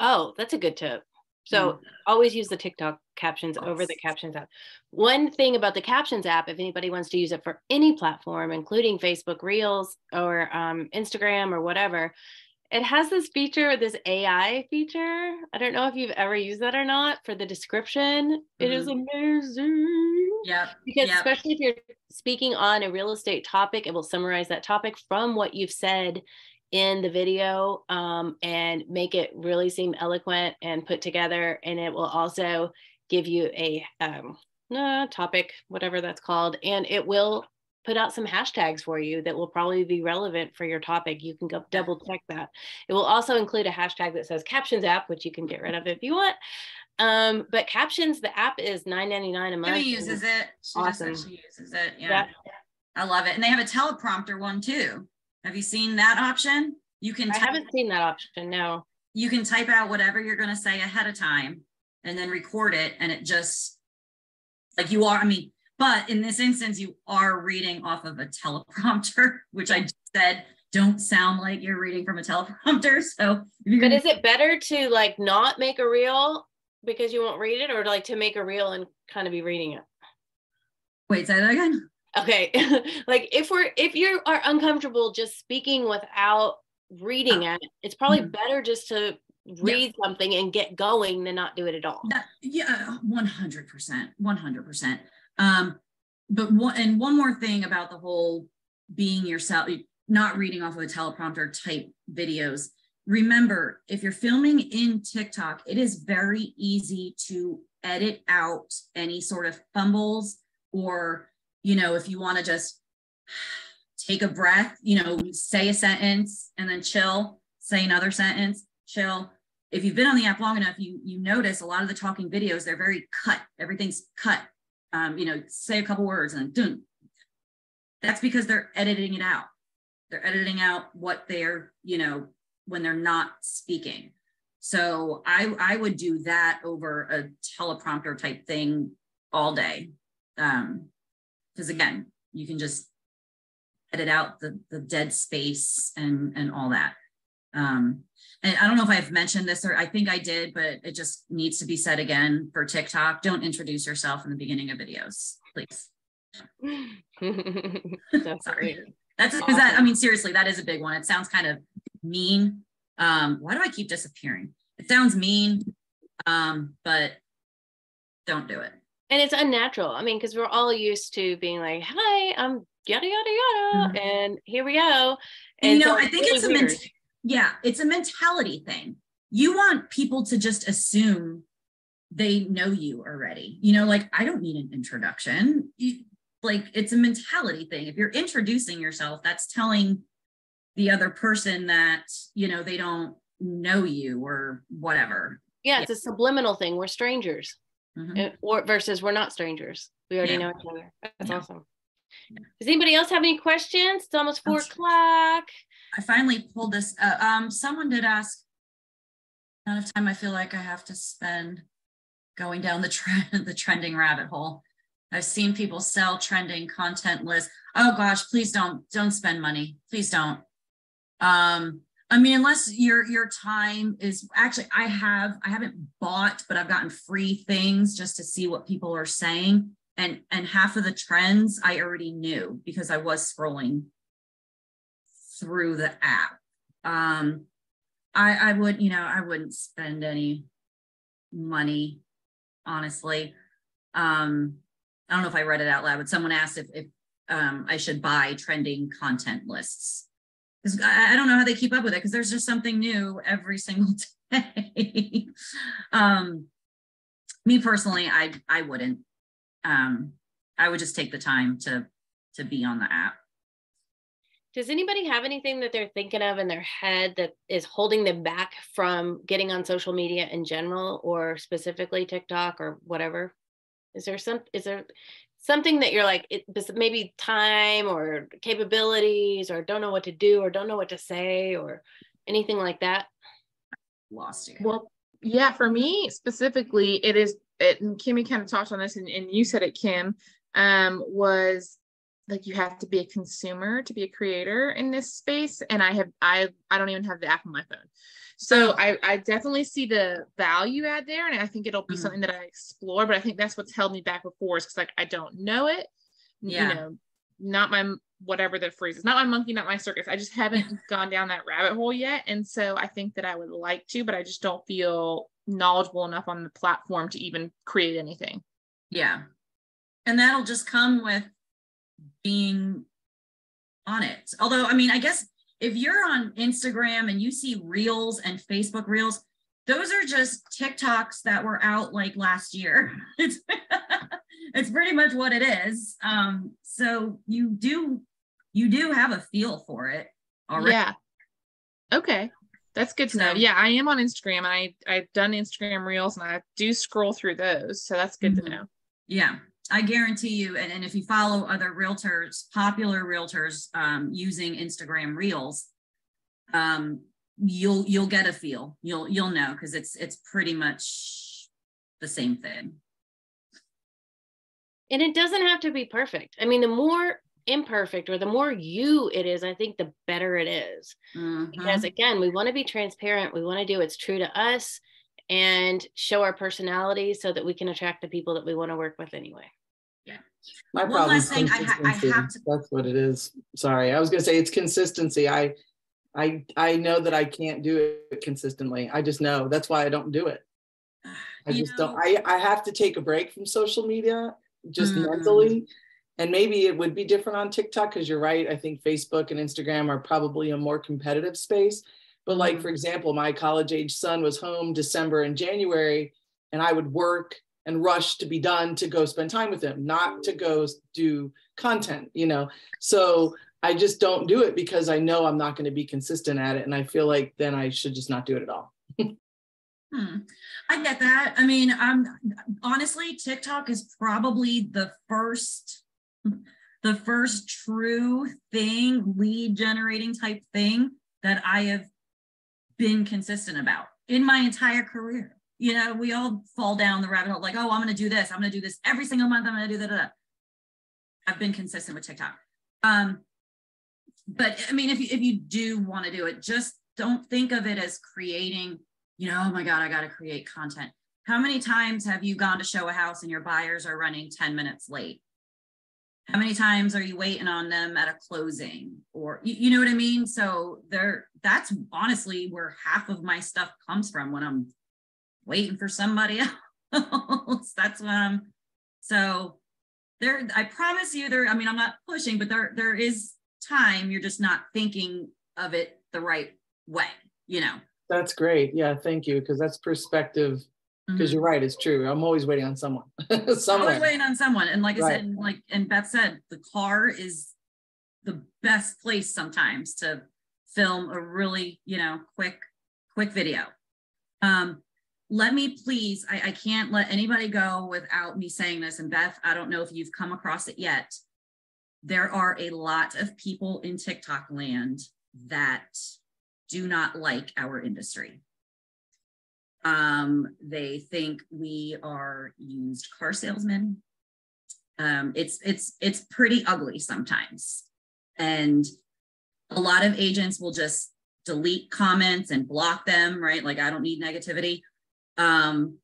Oh, that's a good tip. So mm. always use the TikTok captions yes. over the captions app. One thing about the captions app, if anybody wants to use it for any platform, including Facebook Reels or um, Instagram or whatever, it has this feature, this AI feature. I don't know if you've ever used that or not for the description. Mm-hmm. It is mm-hmm. amazing. Yeah. Because yep. especially if you're speaking on a real estate topic, it will summarize that topic from what you've said in the video um, and make it really seem eloquent and put together. And it will also give you a um, uh, topic, whatever that's called, and it will put out some hashtags for you that will probably be relevant for your topic. You can go double check that. It will also include a hashtag that says captions app, which you can get rid of if you want. Um, but captions, the app is $9.99 a month. Kimmy uses it. She Awesome. just said she uses it. Yeah. Yeah. I love it. And they have a teleprompter one too. Have you seen that option? You can I haven't seen that option. No. you can type out whatever you're going to say ahead of time and then record it and it just like you are I mean but in this instance you are reading off of a teleprompter which I said don't sound like you're reading from a teleprompter so But is it better to like not make a reel because you won't read it or like to make a reel and kind of be reading it? wait say that again Okay. like if we're if you are uncomfortable just speaking without reading it, it's probably Mhm. better just to read something and get going than not do it at all. Yeah, one hundred percent, one hundred percent. Um, but one and one more thing about the whole being yourself, not reading off of a teleprompter type videos. Remember, if you're filming in TikTok, it is very easy to edit out any sort of fumbles or, you know, if you want to just take a breath, you know, say a sentence and then chill, say another sentence, chill. If you've been on the app long enough, you you notice a lot of the talking videos, they're very cut. Everything's cut. Um, you know, say a couple words and done. That's because they're editing it out. They're editing out what they're, you know, when they're not speaking. So I I would do that over a teleprompter type thing all day. Um, because again, you can just edit out the the dead space and and all that. Um, and I don't know if I've mentioned this or I think I did, but it just needs to be said again for TikTok. Don't introduce yourself in the beginning of videos, please. That's Sorry. That's because that, I mean, seriously, that is a big one. It sounds kind of mean. Um, why do I keep disappearing? It sounds mean, um, but don't do it. And it's unnatural. I mean, because we're all used to being like, hi, I'm yada yada yada. Mhm. And here we go. And, you so know, I think really it's a ment- yeah, it's a mentality thing. You want people to just assume they know you already. You know, like I don't need an introduction. You, like it's a mentality thing. If you're introducing yourself, that's telling the other person that, you know, they don't know you or whatever. yeah, it's a subliminal thing. We're strangers. Mhm. Uh, or versus we're not strangers. We already Yeah. know each other. That's Yeah. awesome. Does anybody else have any questions? It's almost four o'clock. I finally pulled this. Uh, um, someone did ask. Amount of time I feel like I have to spend going down the trend, the trending rabbit hole. I've seen people sell trending content lists. Oh gosh, please don't don't spend money. Please don't. Um, I mean, unless your your time is actually, I have I haven't bought, but I've gotten free things just to see what people are saying. And and half of the trends I already knew because I was scrolling through the app. Um, I I would, you know, I wouldn't spend any money, honestly. Um, I don't know if I read it out loud, but someone asked if if um, I should buy trending content lists. I don't know how they keep up with it because there's just something new every single day. um, me personally, I I wouldn't. Um, I would just take the time to to be on the app. Does anybody have anything that they're thinking of in their head that is holding them back from getting on social media in general or specifically TikTok or whatever? Is there some is there something that you're like it maybe time or capabilities or don't know what to do or don't know what to say or anything like that? Lost you. Well, yeah, for me specifically, it is it and Kimmy kind of talked on this and, and you said it, Kim, um, was like you have to be a consumer to be a creator in this space. And I have I I don't even have the app on my phone. So I, I definitely see the value add there. And I think it'll be Mhm. something that I explore, but I think that's what's held me back before is because like I don't know it. Yeah. You know, not my whatever the phrase is, not my monkey, not my circus. I just haven't gone down that rabbit hole yet. And so I think that I would like to, but I just don't feel knowledgeable enough on the platform to even create anything. Yeah. And that'll just come with being on it. Although, I mean, I guess if you're on Instagram and you see reels and Facebook reels, those are just TikToks that were out like last year. It's it's pretty much what it is. Um, so you do you do have a feel for it already. Yeah. Okay. That's good to know. Yeah, I am on Instagram. I I've done Instagram reels and I do scroll through those. So that's good Mhm. to know. Yeah, I guarantee you. And, and if you follow other realtors, popular realtors um, using Instagram Reels, um, you'll you'll get a feel. You'll you'll know because it's it's pretty much the same thing. And it doesn't have to be perfect. I mean, the more imperfect or the more you it is, I think the better it is. Mhm. Because again, we want to be transparent. We want to do what's true to us and show our personality so that we can attract the people that we want to work with anyway. My One problem is thing, I ha- I have to- That's what it is. Sorry, I was gonna say it's consistency. I, I, I know that I can't do it consistently. I just know. That's why I don't do it. I You just don't. I, I have to take a break from social media, just Mm. mentally. And maybe it would be different on TikTok because you're right. I think Facebook and Instagram are probably a more competitive space. But like Mhm. for example, my college age son was home December and January, and I would work and rush to be done to go spend time with him, not to go do content, you know. So I just don't do it because I know I'm not going to be consistent at it, and I feel like then I should just not do it at all. Hmm. I get that. I mean, um, honestly, TikTok is probably the first, the first true thing, lead generating type thing that I have been consistent about in my entire career. You know, we all fall down the rabbit hole, like, oh, I'm going to do this. I'm going to do this every single month. I'm going to do that. I've been consistent with TikTok. Um, but I mean, if you if you do want to do it, just don't think of it as creating you know, oh my God, I got to create content. How many times have you gone to show a house and your buyers are running 10 minutes late? How many times are you waiting on them at a closing? Or you, you know what I mean? So there, that's honestly where half of my stuff comes from when I'm waiting for somebody else. that's when I'm so there, I promise you there, I mean, I'm not pushing, but there there is time you're just not thinking of it the right way, you know. That's great. Yeah, thank you. Because that's perspective. Because Mhm. you're right, it's true. I'm always waiting on someone. always waiting on someone. And like I Right. said, like and Beth said, the car is the best place sometimes to film a really, you know, quick, quick video. Um, let me please, I, I can't let anybody go without me saying this. And Beth, I don't know if you've come across it yet. There are a lot of people in TikTok land that do not like our industry. Um, they think we are used car salesmen. Um, it's it's it's pretty ugly sometimes, and a lot of agents will just delete comments and block them. Right, like I don't need negativity. Um,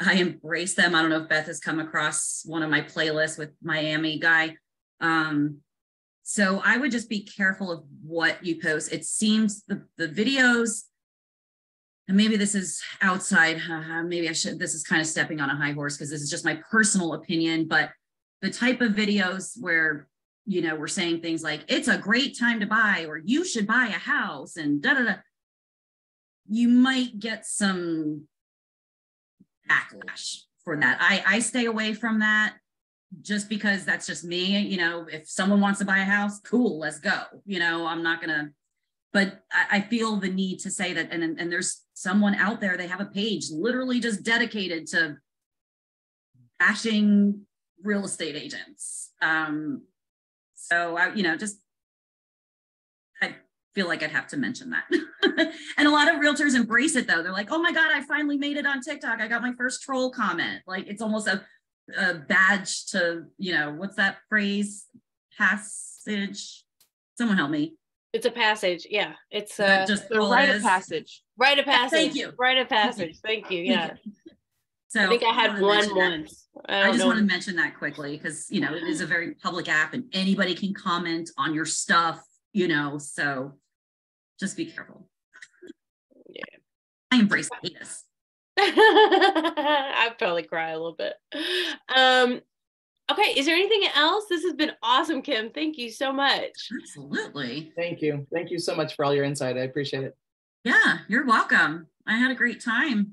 I embrace them. I don't know if Beth has come across one of my playlists with Miami guy. Um, so I would just be careful of what you post. It seems the the videos and maybe this is outside uh, maybe i should this is kind of stepping on a high horse because this is just my personal opinion but the type of videos where you know we're saying things like it's a great time to buy or you should buy a house and da da da you might get some backlash for that. I i stay away from that just because that's just me you know if someone wants to buy a house cool let's go you know i'm not gonna but I, I feel the need to say that and, and there's someone out there they have a page literally just dedicated to bashing real estate agents. Um so i you know just feel like i'd have to mention that and a lot of realtors embrace it though they're like oh my god i finally made it on tiktok i got my first troll comment like it's almost a, a badge to you know what's that phrase passage someone help me It's a passage. Yeah. It's a, uh, just it rite of passage. rite of passage. Thank you. Rite of passage. Thank you. Yeah. So I think I had to one once. I, I just know. want to mention that quickly because you know it is a very public app and anybody can comment on your stuff, you know. So just be careful. Yeah. I embrace haters. I'd probably cry a little bit. Um, okay, is there anything else? This has been awesome, Kim. Thank you so much. Absolutely. Thank you. Thank you so much for all your insight. I appreciate it. Yeah, you're welcome. I had a great time.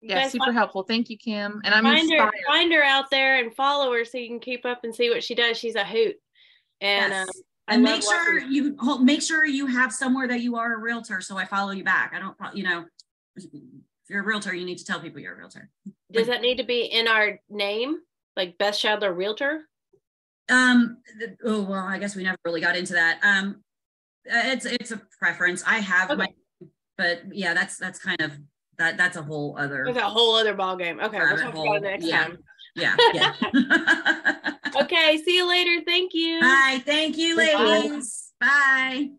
Yeah, super find- helpful. Thank you, Kim. And I'm find her, find her out there and follow her so you can keep up and see what she does. She's a hoot. And Yes. um, I and make sure watching- you hold, make sure you have somewhere that you are a realtor. So I follow you back. I don't, you know, if you're a realtor, you need to tell people you're a realtor. does that need to be in our name, like Beth Shadler Realtor? Um, th- oh well, I guess we never really got into that. Um, it's it's a preference. I have my, but yeah, that's that's kind of that that's a whole other That's a whole other ballgame. Okay, we'll talk about it next Yeah. time. yeah yeah. Okay, see you later. Thank you. Bye. Thank you, Bye. ladies. Bye.